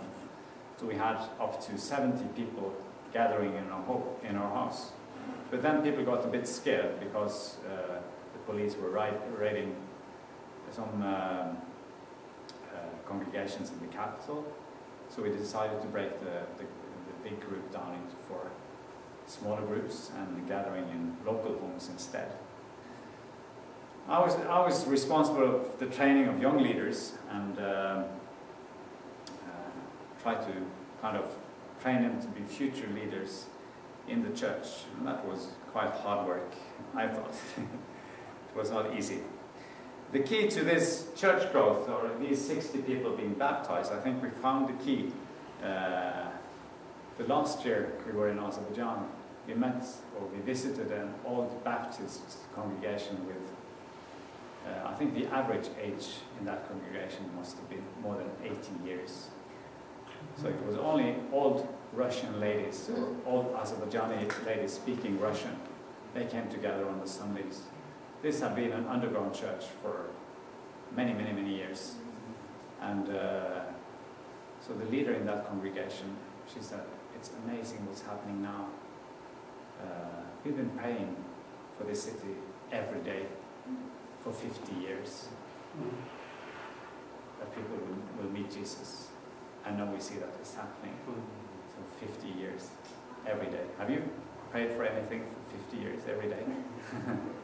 So we had up to 70 people gathering in our, ho- in our house. But then people got a bit scared because uh, the police were raiding some um, uh, congregations in the capital. So we decided to break the, the, the big group down into four smaller groups and gathering in local homes instead. I was, I was responsible for the training of young leaders and um, uh, try to kind of train them to be future leaders in the church. And that was quite hard work, I thought. it was not easy. The key to this church growth, or these 60 people being baptized, I think we found the key. Uh, the last year we were in Azerbaijan, we met or we visited an old Baptist congregation with, uh, I think the average age in that congregation must have been more than 80 years. So it was only old Russian ladies, or old Azerbaijani ladies speaking Russian. They came together on the Sundays. This had been an underground church for many, many, many years. And uh, so the leader in that congregation, she said, it's amazing what's happening now. Uh, we've been praying for this city every day for 50 years. That people will, will meet Jesus. And now we see that it's happening. So 50 years, every day. Have you prayed for anything 50 years, every day?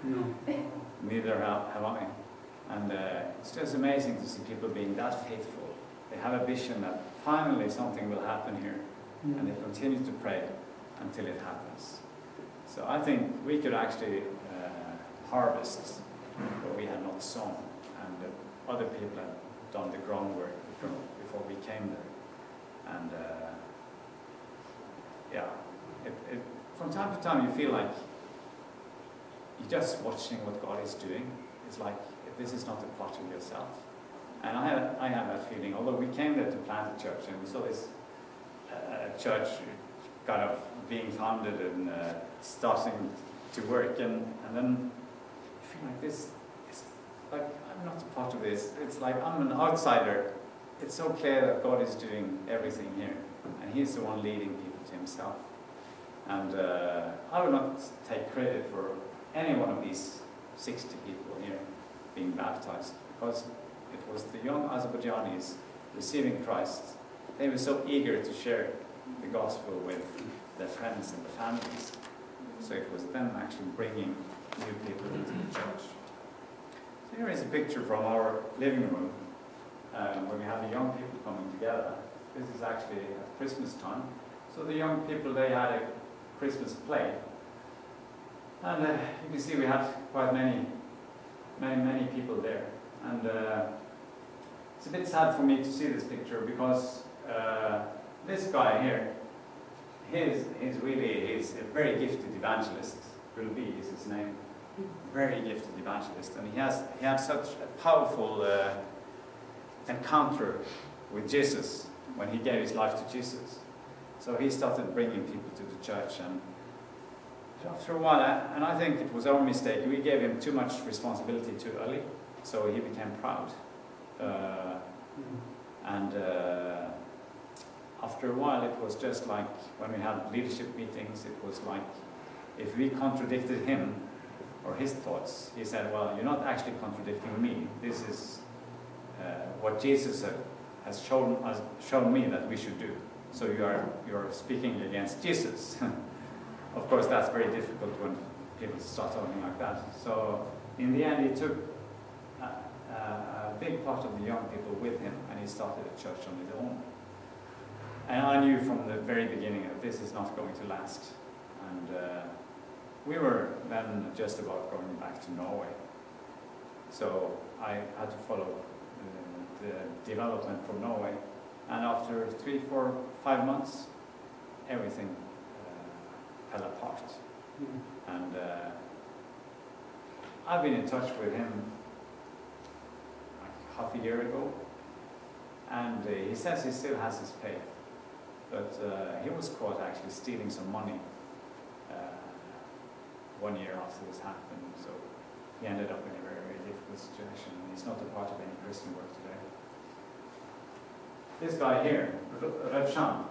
No. Neither have, have I. And uh, it's just amazing to see people being that faithful. They have a vision that finally something will happen here. And they continue to pray until it happens. So I think we could actually uh, harvest what we had not sown. And uh, other people have done the groundwork before, before we came there. And uh, yeah, it, it, from time to time you feel like you're just watching what God is doing. It's like this is not a part of yourself. And I have, I have that feeling, although we came there to plant a church and we saw this uh, church kind of being founded and uh, starting to work, and, and then you feel like this is like I'm not a part of this. It's like I'm an outsider. It's so clear that God is doing everything here, and He's the one leading people to Himself. And uh, I will not take credit for any one of these 60 people here being baptized, because it was the young Azerbaijanis receiving Christ. They were so eager to share the gospel with their friends and their families. So it was them actually bringing new people into the church. So here is a picture from our living room um, where we had the young people coming together. This is actually at Christmas time. So the young people, they had a Christmas play. And uh, you can see we had quite many, many, many people there. And uh, it's a bit sad for me to see this picture because uh, this guy here, he's, he's really, he's a very gifted evangelist. Bilby is his name. Very gifted evangelist. And he has, he had such a powerful uh, encounter with Jesus when he gave his life to Jesus. So he started bringing people to the church and after a while, and I think it was our mistake, we gave him too much responsibility too early, so he became proud. Uh, and uh, after a while, it was just like when we had leadership meetings, it was like if we contradicted him or his thoughts, he said, Well, you're not actually contradicting me. This is uh, what Jesus has shown, us, shown me that we should do. So you are, you're speaking against Jesus. of course, that's very difficult when people start talking like that. So in the end, he took a, a, big part of the young people with him, and he started a church on his own. And I knew from the very beginning that this is not going to last. And uh, we were then just about going back to Norway. So I had to follow the development from Norway. And after three, four, five months, everything uh, fell apart. And uh, I've been in touch with him like half a year ago, and uh, he says he still has his faith, but uh, he was caught actually stealing some money uh, one year after this happened, so he ended up in a very, very difficult situation. And he's not a part of any Christian work today. This guy here, Rav Sham,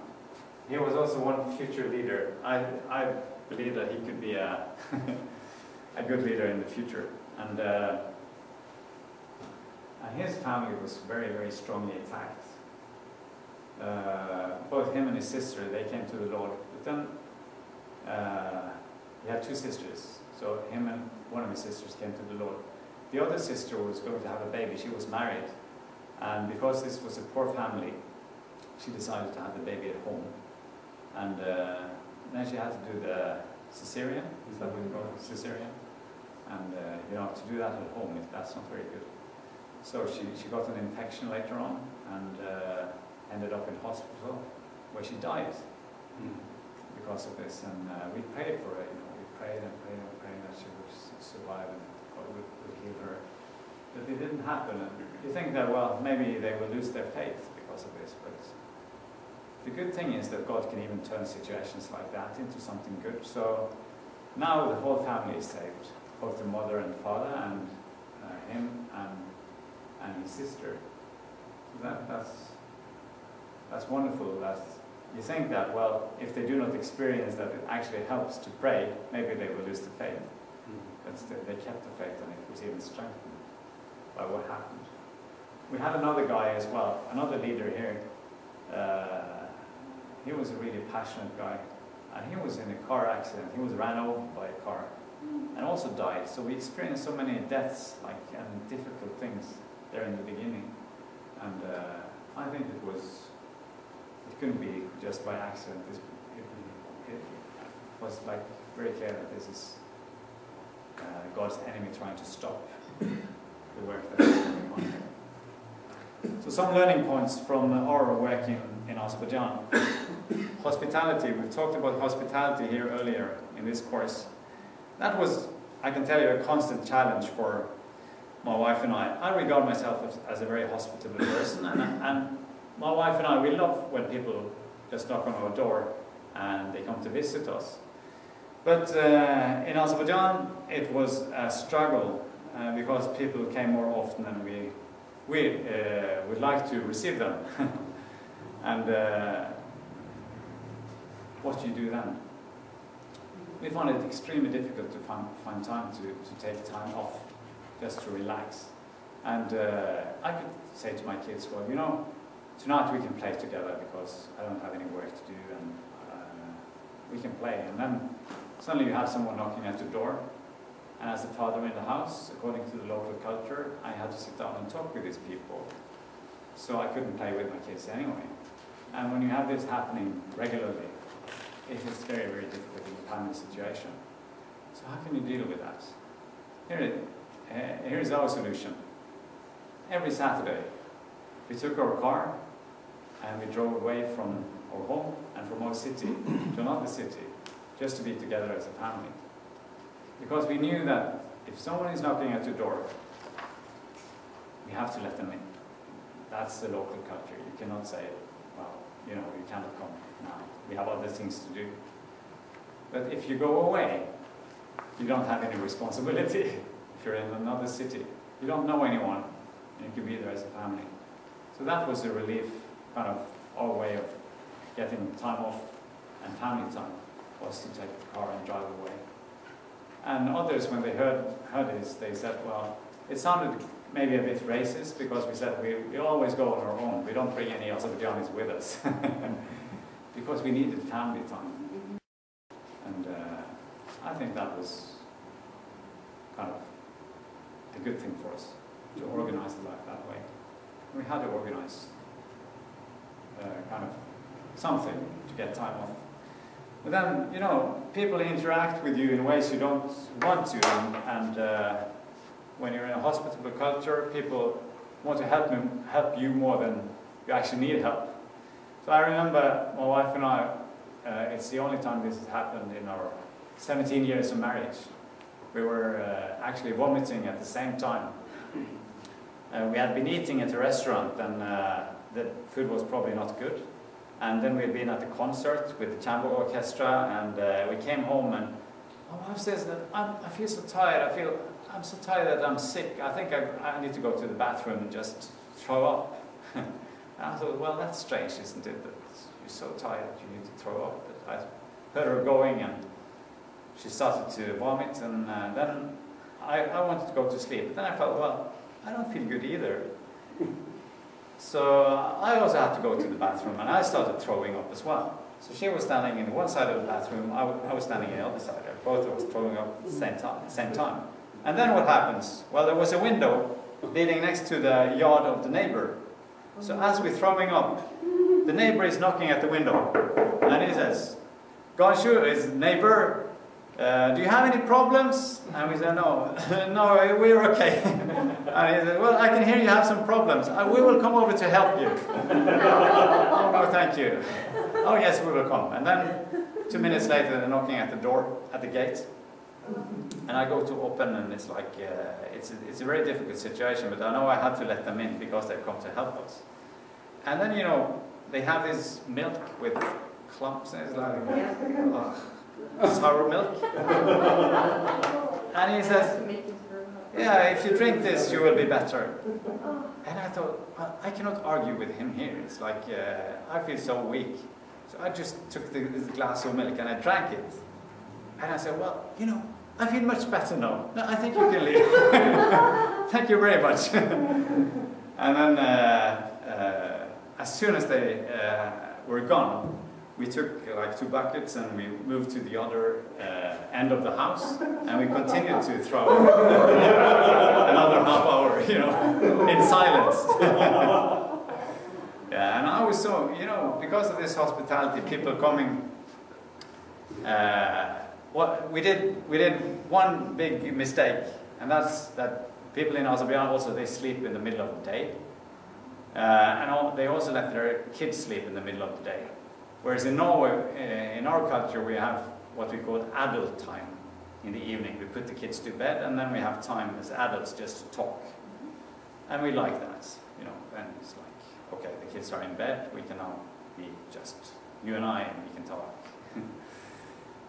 he was also one future leader. I, I believe that he could be a, a good leader in the future. And, uh, and his family was very, very strongly attacked. Uh, both him and his sister, they came to the Lord. But then uh, he had two sisters. So him and one of his sisters came to the Lord. The other sister was going to have a baby. She was married. And because this was a poor family, she decided to have the baby at home. And uh, then she had to do the cesarean, is that what you call it? Cesarean. And uh, you know, to do that at home, that's not very good. So she, she got an infection later on and uh, ended up in hospital where she died because of this. And uh, we prayed for her, you know, we prayed and prayed and prayed that she would survive and God would, would heal her. But it didn't happen. And you think that, well, maybe they will lose their faith because of this, but the good thing is that God can even turn situations like that into something good. So now the whole family is saved, both the mother and father, and uh, him and, and his sister. So that, that's, that's wonderful. That you think that, well, if they do not experience that it actually helps to pray, maybe they will lose the faith. But still, they kept the faith and it was even strengthened by what happened. We had another guy as well, another leader here. Uh, he was a really passionate guy. And he was in a car accident. He was ran over by a car and also died. So we experienced so many deaths like and difficult things there in the beginning. And uh, I think it was, it couldn't be just by accident. This, it, it was like very clear that this is uh, God's enemy trying to stop the work that is going on. So some learning points from our work in, in Azerbaijan. hospitality, we've talked about hospitality here earlier in this course. That was, I can tell you, a constant challenge for my wife and I. I regard myself as, as a very hospitable person, and, and my wife and I, we love when people just knock on our door and they come to visit us. But uh, in Azerbaijan, it was a struggle uh, because people came more often than we, we uh, would like to receive them. and uh, what do you do then? We found it extremely difficult to find, find time to, to take time off, just to relax. And uh, I could say to my kids, well, you know, tonight we can play together because I don't have any work to do and uh, we can play. And then suddenly you have someone knocking at your door. And as the father in the house, according to the local culture, I had to sit down and talk with these people. So I couldn't play with my kids anyway. And when you have this happening regularly, it is very, very difficult in a family situation. So how can you deal with that? Here uh, here's our solution. Every Saturday, we took our car and we drove away from our home and from our city to another city, just to be together as a family. Because we knew that if someone is knocking at your door, we have to let them in. That's the local culture. You cannot say, well, you know, you cannot come now. We have other things to do. But if you go away, you don't have any responsibility. if you're in another city, you don't know anyone, and you can be there as a family. So that was a relief, kind of our way of getting time off and family time, was to take the car and drive away. And others, when they heard, heard this, they said, well, it sounded maybe a bit racist because we said we, we always go on our own. We don't bring any Azerbaijanis with us because we needed family time. And uh, I think that was kind of a good thing for us to organize the life that way. We had to organize uh, kind of something to get time off. But then, you know, people interact with you in ways you don't want to, and, and uh, when you're in a hospitable culture, people want to help, help you more than you actually need help. So I remember my wife and I, uh, it's the only time this has happened in our 17 years of marriage. We were uh, actually vomiting at the same time. Uh, we had been eating at a restaurant and uh, the food was probably not good. And then we'd been at the concert with the chamber orchestra and uh, we came home and my wife says that I'm, I feel so tired, I feel, I'm so tired that I'm sick. I think I, I need to go to the bathroom and just throw up. and I thought, well, that's strange, isn't it? That you're so tired you need to throw up. But I heard her going and she started to vomit and uh, then I, I wanted to go to sleep. But then I felt, well, I don't feel good either. So I also had to go to the bathroom and I started throwing up as well. So she was standing in one side of the bathroom, I, was standing in the other side. Both of us throwing up at the same time, same time. And then what happens? Well, there was a window leading next to the yard of the neighbor. So as we're throwing up, the neighbor is knocking at the window and he says, Ganshu is neighbor, uh, do you have any problems? And we said, no, no, we're okay. and he said, well, I can hear you have some problems. Uh, we will come over to help you. oh, no, thank you. Oh, yes, we will come. And then two minutes later, they're knocking at the door, at the gate. And I go to open, and it's like, uh, it's, a, it's a very difficult situation, but I know I had to let them in because they've come to help us. And then, you know, they have this milk with clumps, and it's like, sour milk. and he says, yeah, if you drink this, you will be better. And I thought, well, I cannot argue with him here. It's like, uh, I feel so weak. So I just took the, this glass of milk and I drank it. And I said, well, you know, I feel much better now. No, I think you can leave. Thank you very much. and then, uh, uh, as soon as they uh, were gone, we took like two buckets and we moved to the other uh, end of the house and we continued to throw another half hour, you know, in silence. yeah, and I was so, you know, because of this hospitality, people coming, uh, what we did, we did one big mistake, and that's that people in Azerbaijan also they sleep in the middle of the day, uh, and all, they also let their kids sleep in the middle of the day. Whereas in Norway, uh, in our culture, we have what we call adult time in the evening. We put the kids to bed, and then we have time as adults just to talk. And we like that, you know. And it's like, okay, the kids are in bed, we can now be just you and I, and we can talk.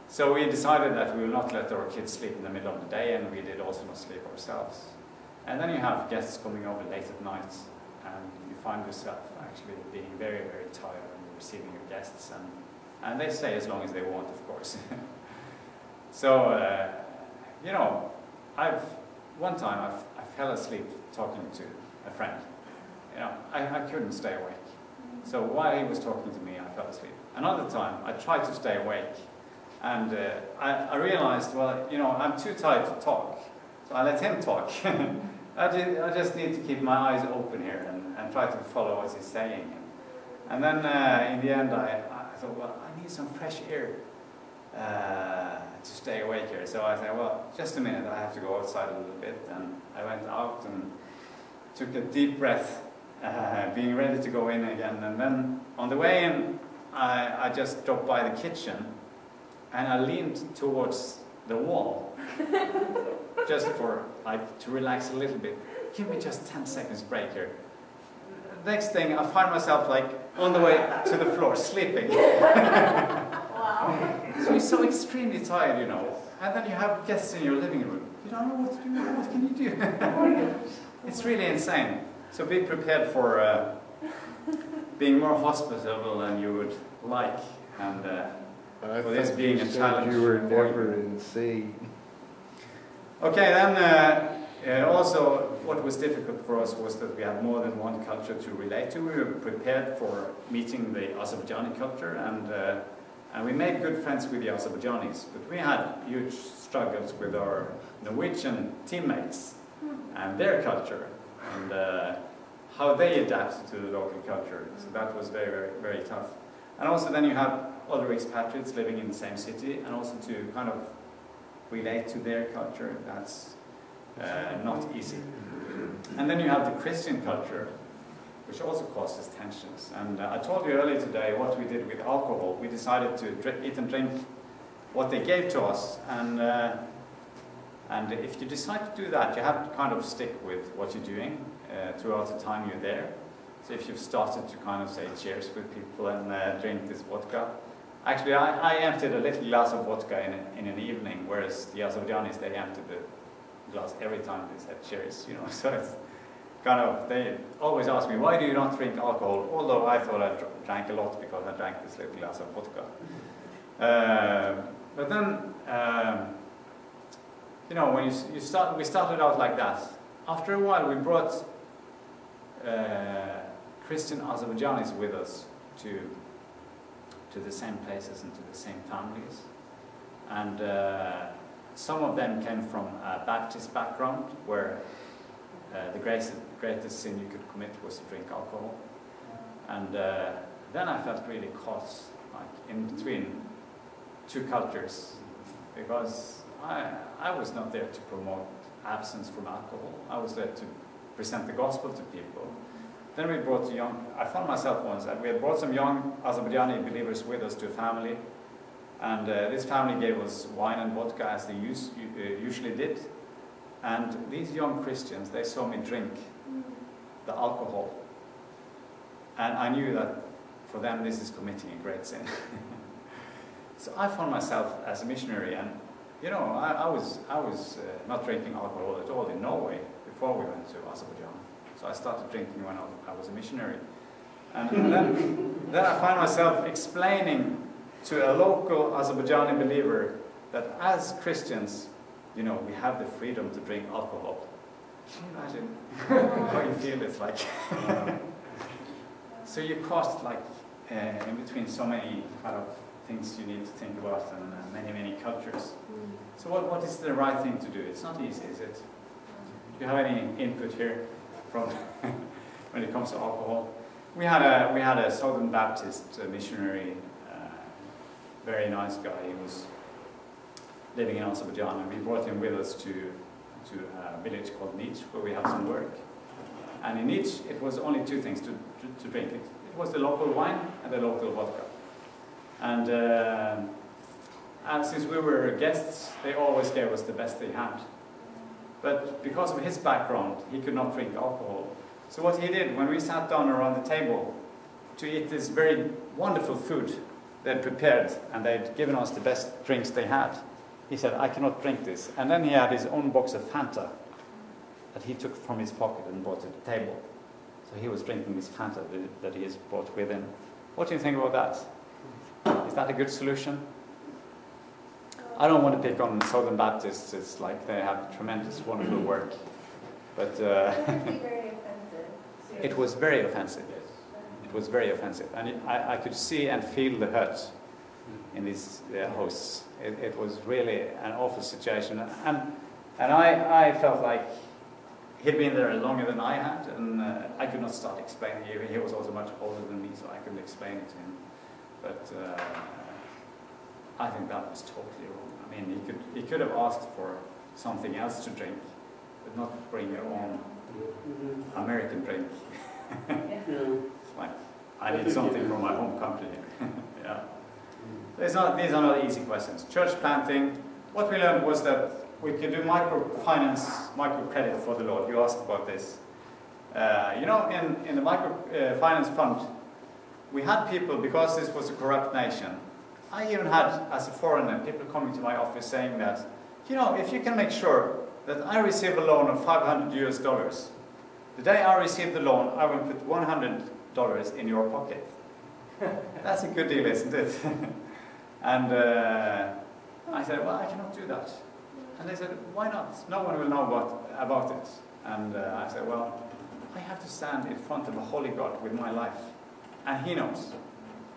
so we decided that we will not let our kids sleep in the middle of the day, and we did also not sleep ourselves. And then you have guests coming over late at night, and you find yourself actually being very, very tired receiving your guests, and, and they stay as long as they want, of course. so, uh, you know, I've, one time I, I fell asleep talking to a friend. You know, I, I couldn't stay awake. So while he was talking to me, I fell asleep. Another time, I tried to stay awake, and uh, I, I realized, well, you know, I'm too tired to talk, so I let him talk. I, just, I just need to keep my eyes open here and, and try to follow what he's saying. And then uh, in the end, I, I, thought, well, I need some fresh air uh, to stay awake here. So I said, well, just a minute, I have to go outside a little bit. And I went out and took a deep breath, uh, being ready to go in again. And then on the way in, I, I just dropped by the kitchen and I leaned towards the wall just for like to relax a little bit. Give me just 10 seconds break here next thing, I find myself like on the way to the floor, sleeping. Wow. so you're so extremely tired, you know. And then you have guests in your living room. You don't know what to do. What can you do? it's really insane. So be prepared for uh, being more hospitable than you would like, and uh, I for this being a said challenge. You were for never insane. Okay, then uh, uh, also what was difficult for us was that we had more than one culture to relate to. We were prepared for meeting the Azerbaijani culture and, uh, and we made good friends with the Azerbaijanis, but we had huge struggles with our Norwegian teammates and their culture and uh, how they adapted to the local culture. So that was very, very, very tough. And also then you have other expatriates living in the same city and also to kind of relate to their culture. That's uh, not easy. And then you have the Christian culture, which also causes tensions. And uh, I told you earlier today what we did with alcohol. We decided to eat and drink what they gave to us. And, uh, and if you decide to do that, you have to kind of stick with what you're doing uh, throughout the time you're there. So if you've started to kind of say cheers with people and uh, drink this vodka, actually I, I emptied a little glass of vodka in, a, in an evening, whereas the Azerbaijanis, they emptied the glass every time they said cheers, you know. So it's kind of, they always ask me, why do you not drink alcohol? Although I thought I drank a lot because I drank this little glass of vodka. Uh, but then, um, you know, when you, you start, we started out like that. After a while, we brought uh, Christian Azerbaijanis with us to, to the same places and to the same families. And uh, some of them came from a Baptist background where uh, the greatest, greatest sin you could commit was to drink alcohol. And uh, then I felt really caught, like in between two cultures, because I, I was not there to promote absence from alcohol. I was there to present the gospel to people. Then we brought young, I found myself once, that we had brought some young Azerbaijani believers with us to a family. And uh, this family gave us wine and vodka as they uh, usually did. And these young Christians, they saw me drink the alcohol. And I knew that for them this is committing a great sin. so I found myself as a missionary and you know, I, I was, I was uh, not drinking alcohol at all in Norway before we went to Azerbaijan. So I started drinking when I, I was a missionary. And, and then, then I find myself explaining to a local Azerbaijani believer that as Christians, you know, we have the freedom to drink alcohol. Can you imagine how you feel it's like? so you're caught like uh, in between so many kind of things you need to think about and uh, many, many cultures. So what, what is the right thing to do? It's not easy, is it? Do you have any input here from when it comes to alcohol? We had a, we had a Southern Baptist missionary, very nice guy. He was living in Azerbaijan, and we brought him with us to, to a village called Nietzsche, where we had some work. And in Nietzsche, it was only two things to, to, to drink. It, it was the local wine and the local vodka. And, uh, and since we were guests, they always gave us the best they had. But because of his background, he could not drink alcohol. So what he did, when we sat down around the table to eat this very wonderful food they'd prepared, and they'd given us the best drinks they had, he said, I cannot drink this. And then he had his own box of Fanta that he took from his pocket and brought to the table. So he was drinking this Fanta that- he has brought with him. What do you think about that? Is that a good solution? I don't want to pick on Southern Baptists. It's like they have tremendous, wonderful work. But uh, It would very offensive. it was very offensive. It was very offensive. And it, I, I could see and feel the hurt in these uh, hosts. It, it was really an awful situation. And, and I, I felt like he'd been there longer than I had, and uh, I could not start explaining. He, he was also much older than me, so I couldn't explain it to him. But uh, I think that was totally wrong. I mean, he could, he could have asked for something else to drink, but not bring your own American drink. It's like, I need something from my home country. yeah. It's not, these are not easy questions. Church planting, what we learned was that we could do microfinance, microcredit for the Lord. You asked about this. Uh, you know, in, in the microfinance uh, fund, we had people, because this was a corrupt nation, I even had, as a foreigner, people coming to my office saying that, you know, if you can make sure that I receive a loan of 500 US dollars, the day I receive the loan, I will put $100 in your pocket. That's a good deal, isn't it? and uh, I said, well, I cannot do that. And they said, why not? No one will know about, about it. And uh, I said, well, I have to stand in front of a holy God with my life. And he knows.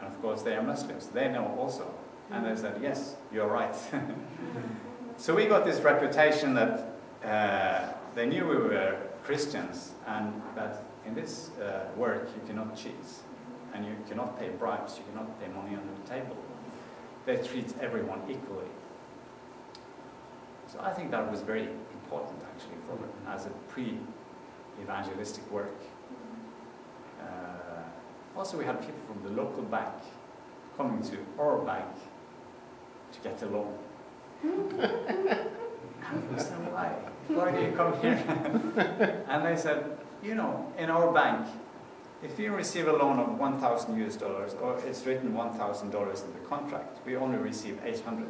And of course, they are Muslims. They know also. And they said, yes, you're right. so we got this reputation that uh, they knew we were Christians and that in this uh, work you cannot cheat and you cannot pay bribes, you cannot pay money under the table. they treat everyone equally. So I think that was very important actually for as a pre-evangelistic work. Uh, also, we had people from the local bank coming to our bank to get a loan. I don't understand why. Why do you come here? and they said, you know, in our bank, if you receive a loan of 1,000 US dollars, or it's written 1,000 dollars in the contract, we only receive 800,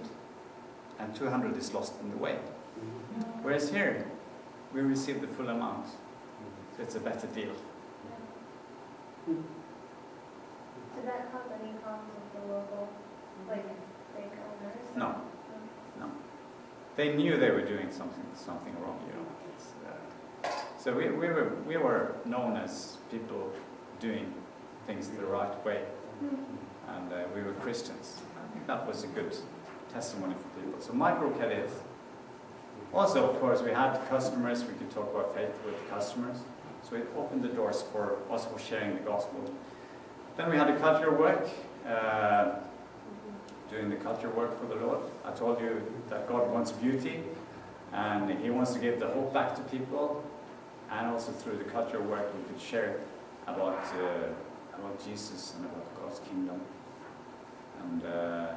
and 200 is lost in the way. Mm-hmm. Whereas here, we receive the full amount, so it's a better deal. Did that cause any problems with the local, like, fake owners? No, no. They knew they were doing something, something wrong, you know. Uh, So we, we, were, we were known as people doing things the right way, and uh, we were Christians. I think that was a good testimony for people. So microcredit. Also, of course, we had customers. We could talk about faith with customers. So it opened the doors for us for sharing the gospel. Then we had the culture work. Uh, doing the culture work for the Lord. I told you that God wants beauty and He wants to give the hope back to people. And also through the culture work, we could share about, uh, about Jesus and about God's kingdom. And uh,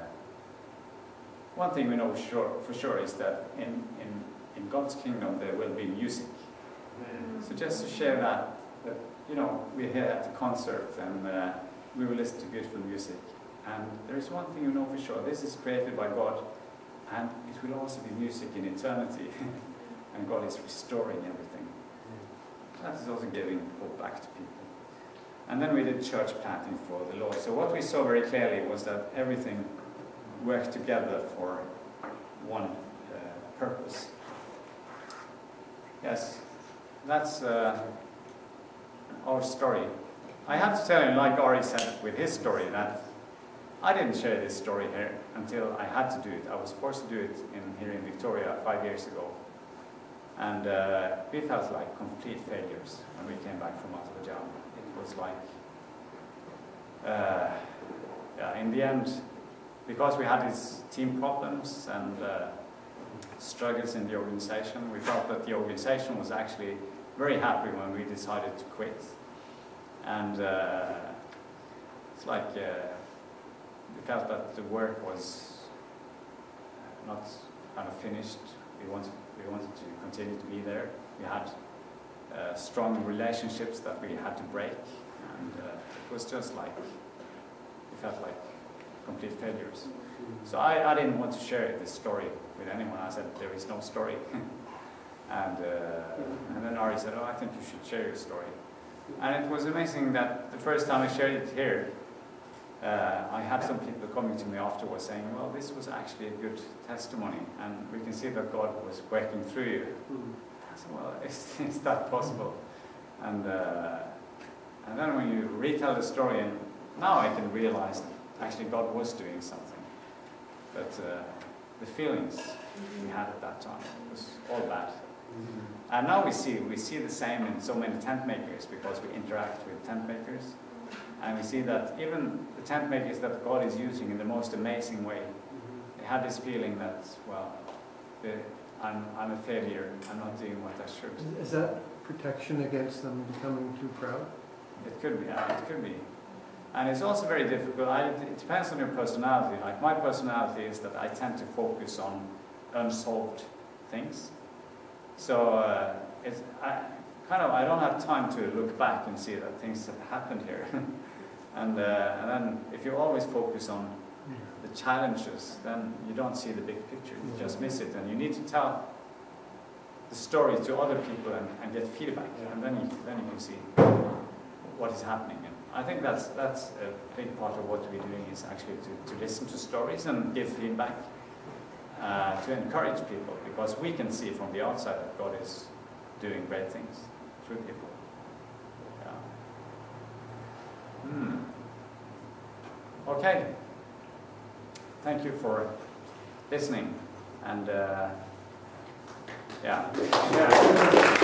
one thing we know for sure, for sure is that in, in, in God's kingdom there will be music. So just to share that, that you know, we're here at the concert and uh, we will listen to beautiful music. And there is one thing you know for sure, this is created by God, and it will also be music in eternity. and God is restoring everything. That is also giving hope back to people. And then we did church planting for the Lord. So what we saw very clearly was that everything worked together for one uh, purpose. Yes, that's uh, our story. I have to tell you, like Ari said with his story, that I didn't share this story here until I had to do it. I was forced to do it in, here in Victoria five years ago. And uh, we felt like complete failures when we came back from Azerbaijan. It was like, uh, yeah, in the end, because we had these team problems and uh, struggles in the organization, we felt that the organization was actually very happy when we decided to quit. And uh, it's like, uh, we felt that the work was not kind of finished. We wanted, we wanted to continue to be there. We had uh, strong relationships that we had to break, and uh, it was just like, we felt like complete failures. So I, I didn't want to share this story with anyone. I said, there is no story. and, uh, and then Ari said, oh, I think you should share your story. And it was amazing that the first time I shared it here, uh, I had some people coming to me afterwards saying, well, this was actually a good testimony, and we can see that God was working through you. I said, well, is, is that possible? And, uh, and then when you retell the story, and now I can realize that actually God was doing something. But uh, the feelings we had at that time was all bad. And now we see, we see the same in so many tent makers because we interact with tent makers. And we see that even the tent makers that God is using in the most amazing way, they have this feeling that, well, the, I'm, I'm a failure, I'm not doing what I should. Is that protection against them becoming too proud? It could be, yeah, it could be. And it's also very difficult. I, it depends on your personality. Like my personality is that I tend to focus on unsolved things. So uh, it's I, kind of I don't have time to look back and see that things have happened here. and uh, and then if you always focus on the challenges, then you don't see the big picture. You just miss it, and you need to tell the story to other people and, and get feedback, and then you then you can see what is happening. And I think that's that's a big part of what we're doing is actually to, to listen to stories and give feedback uh, to encourage people because we can see from the outside that God is doing great things through people. Yeah. Hmm. Okay. Thank you for listening and uh, yeah. yeah.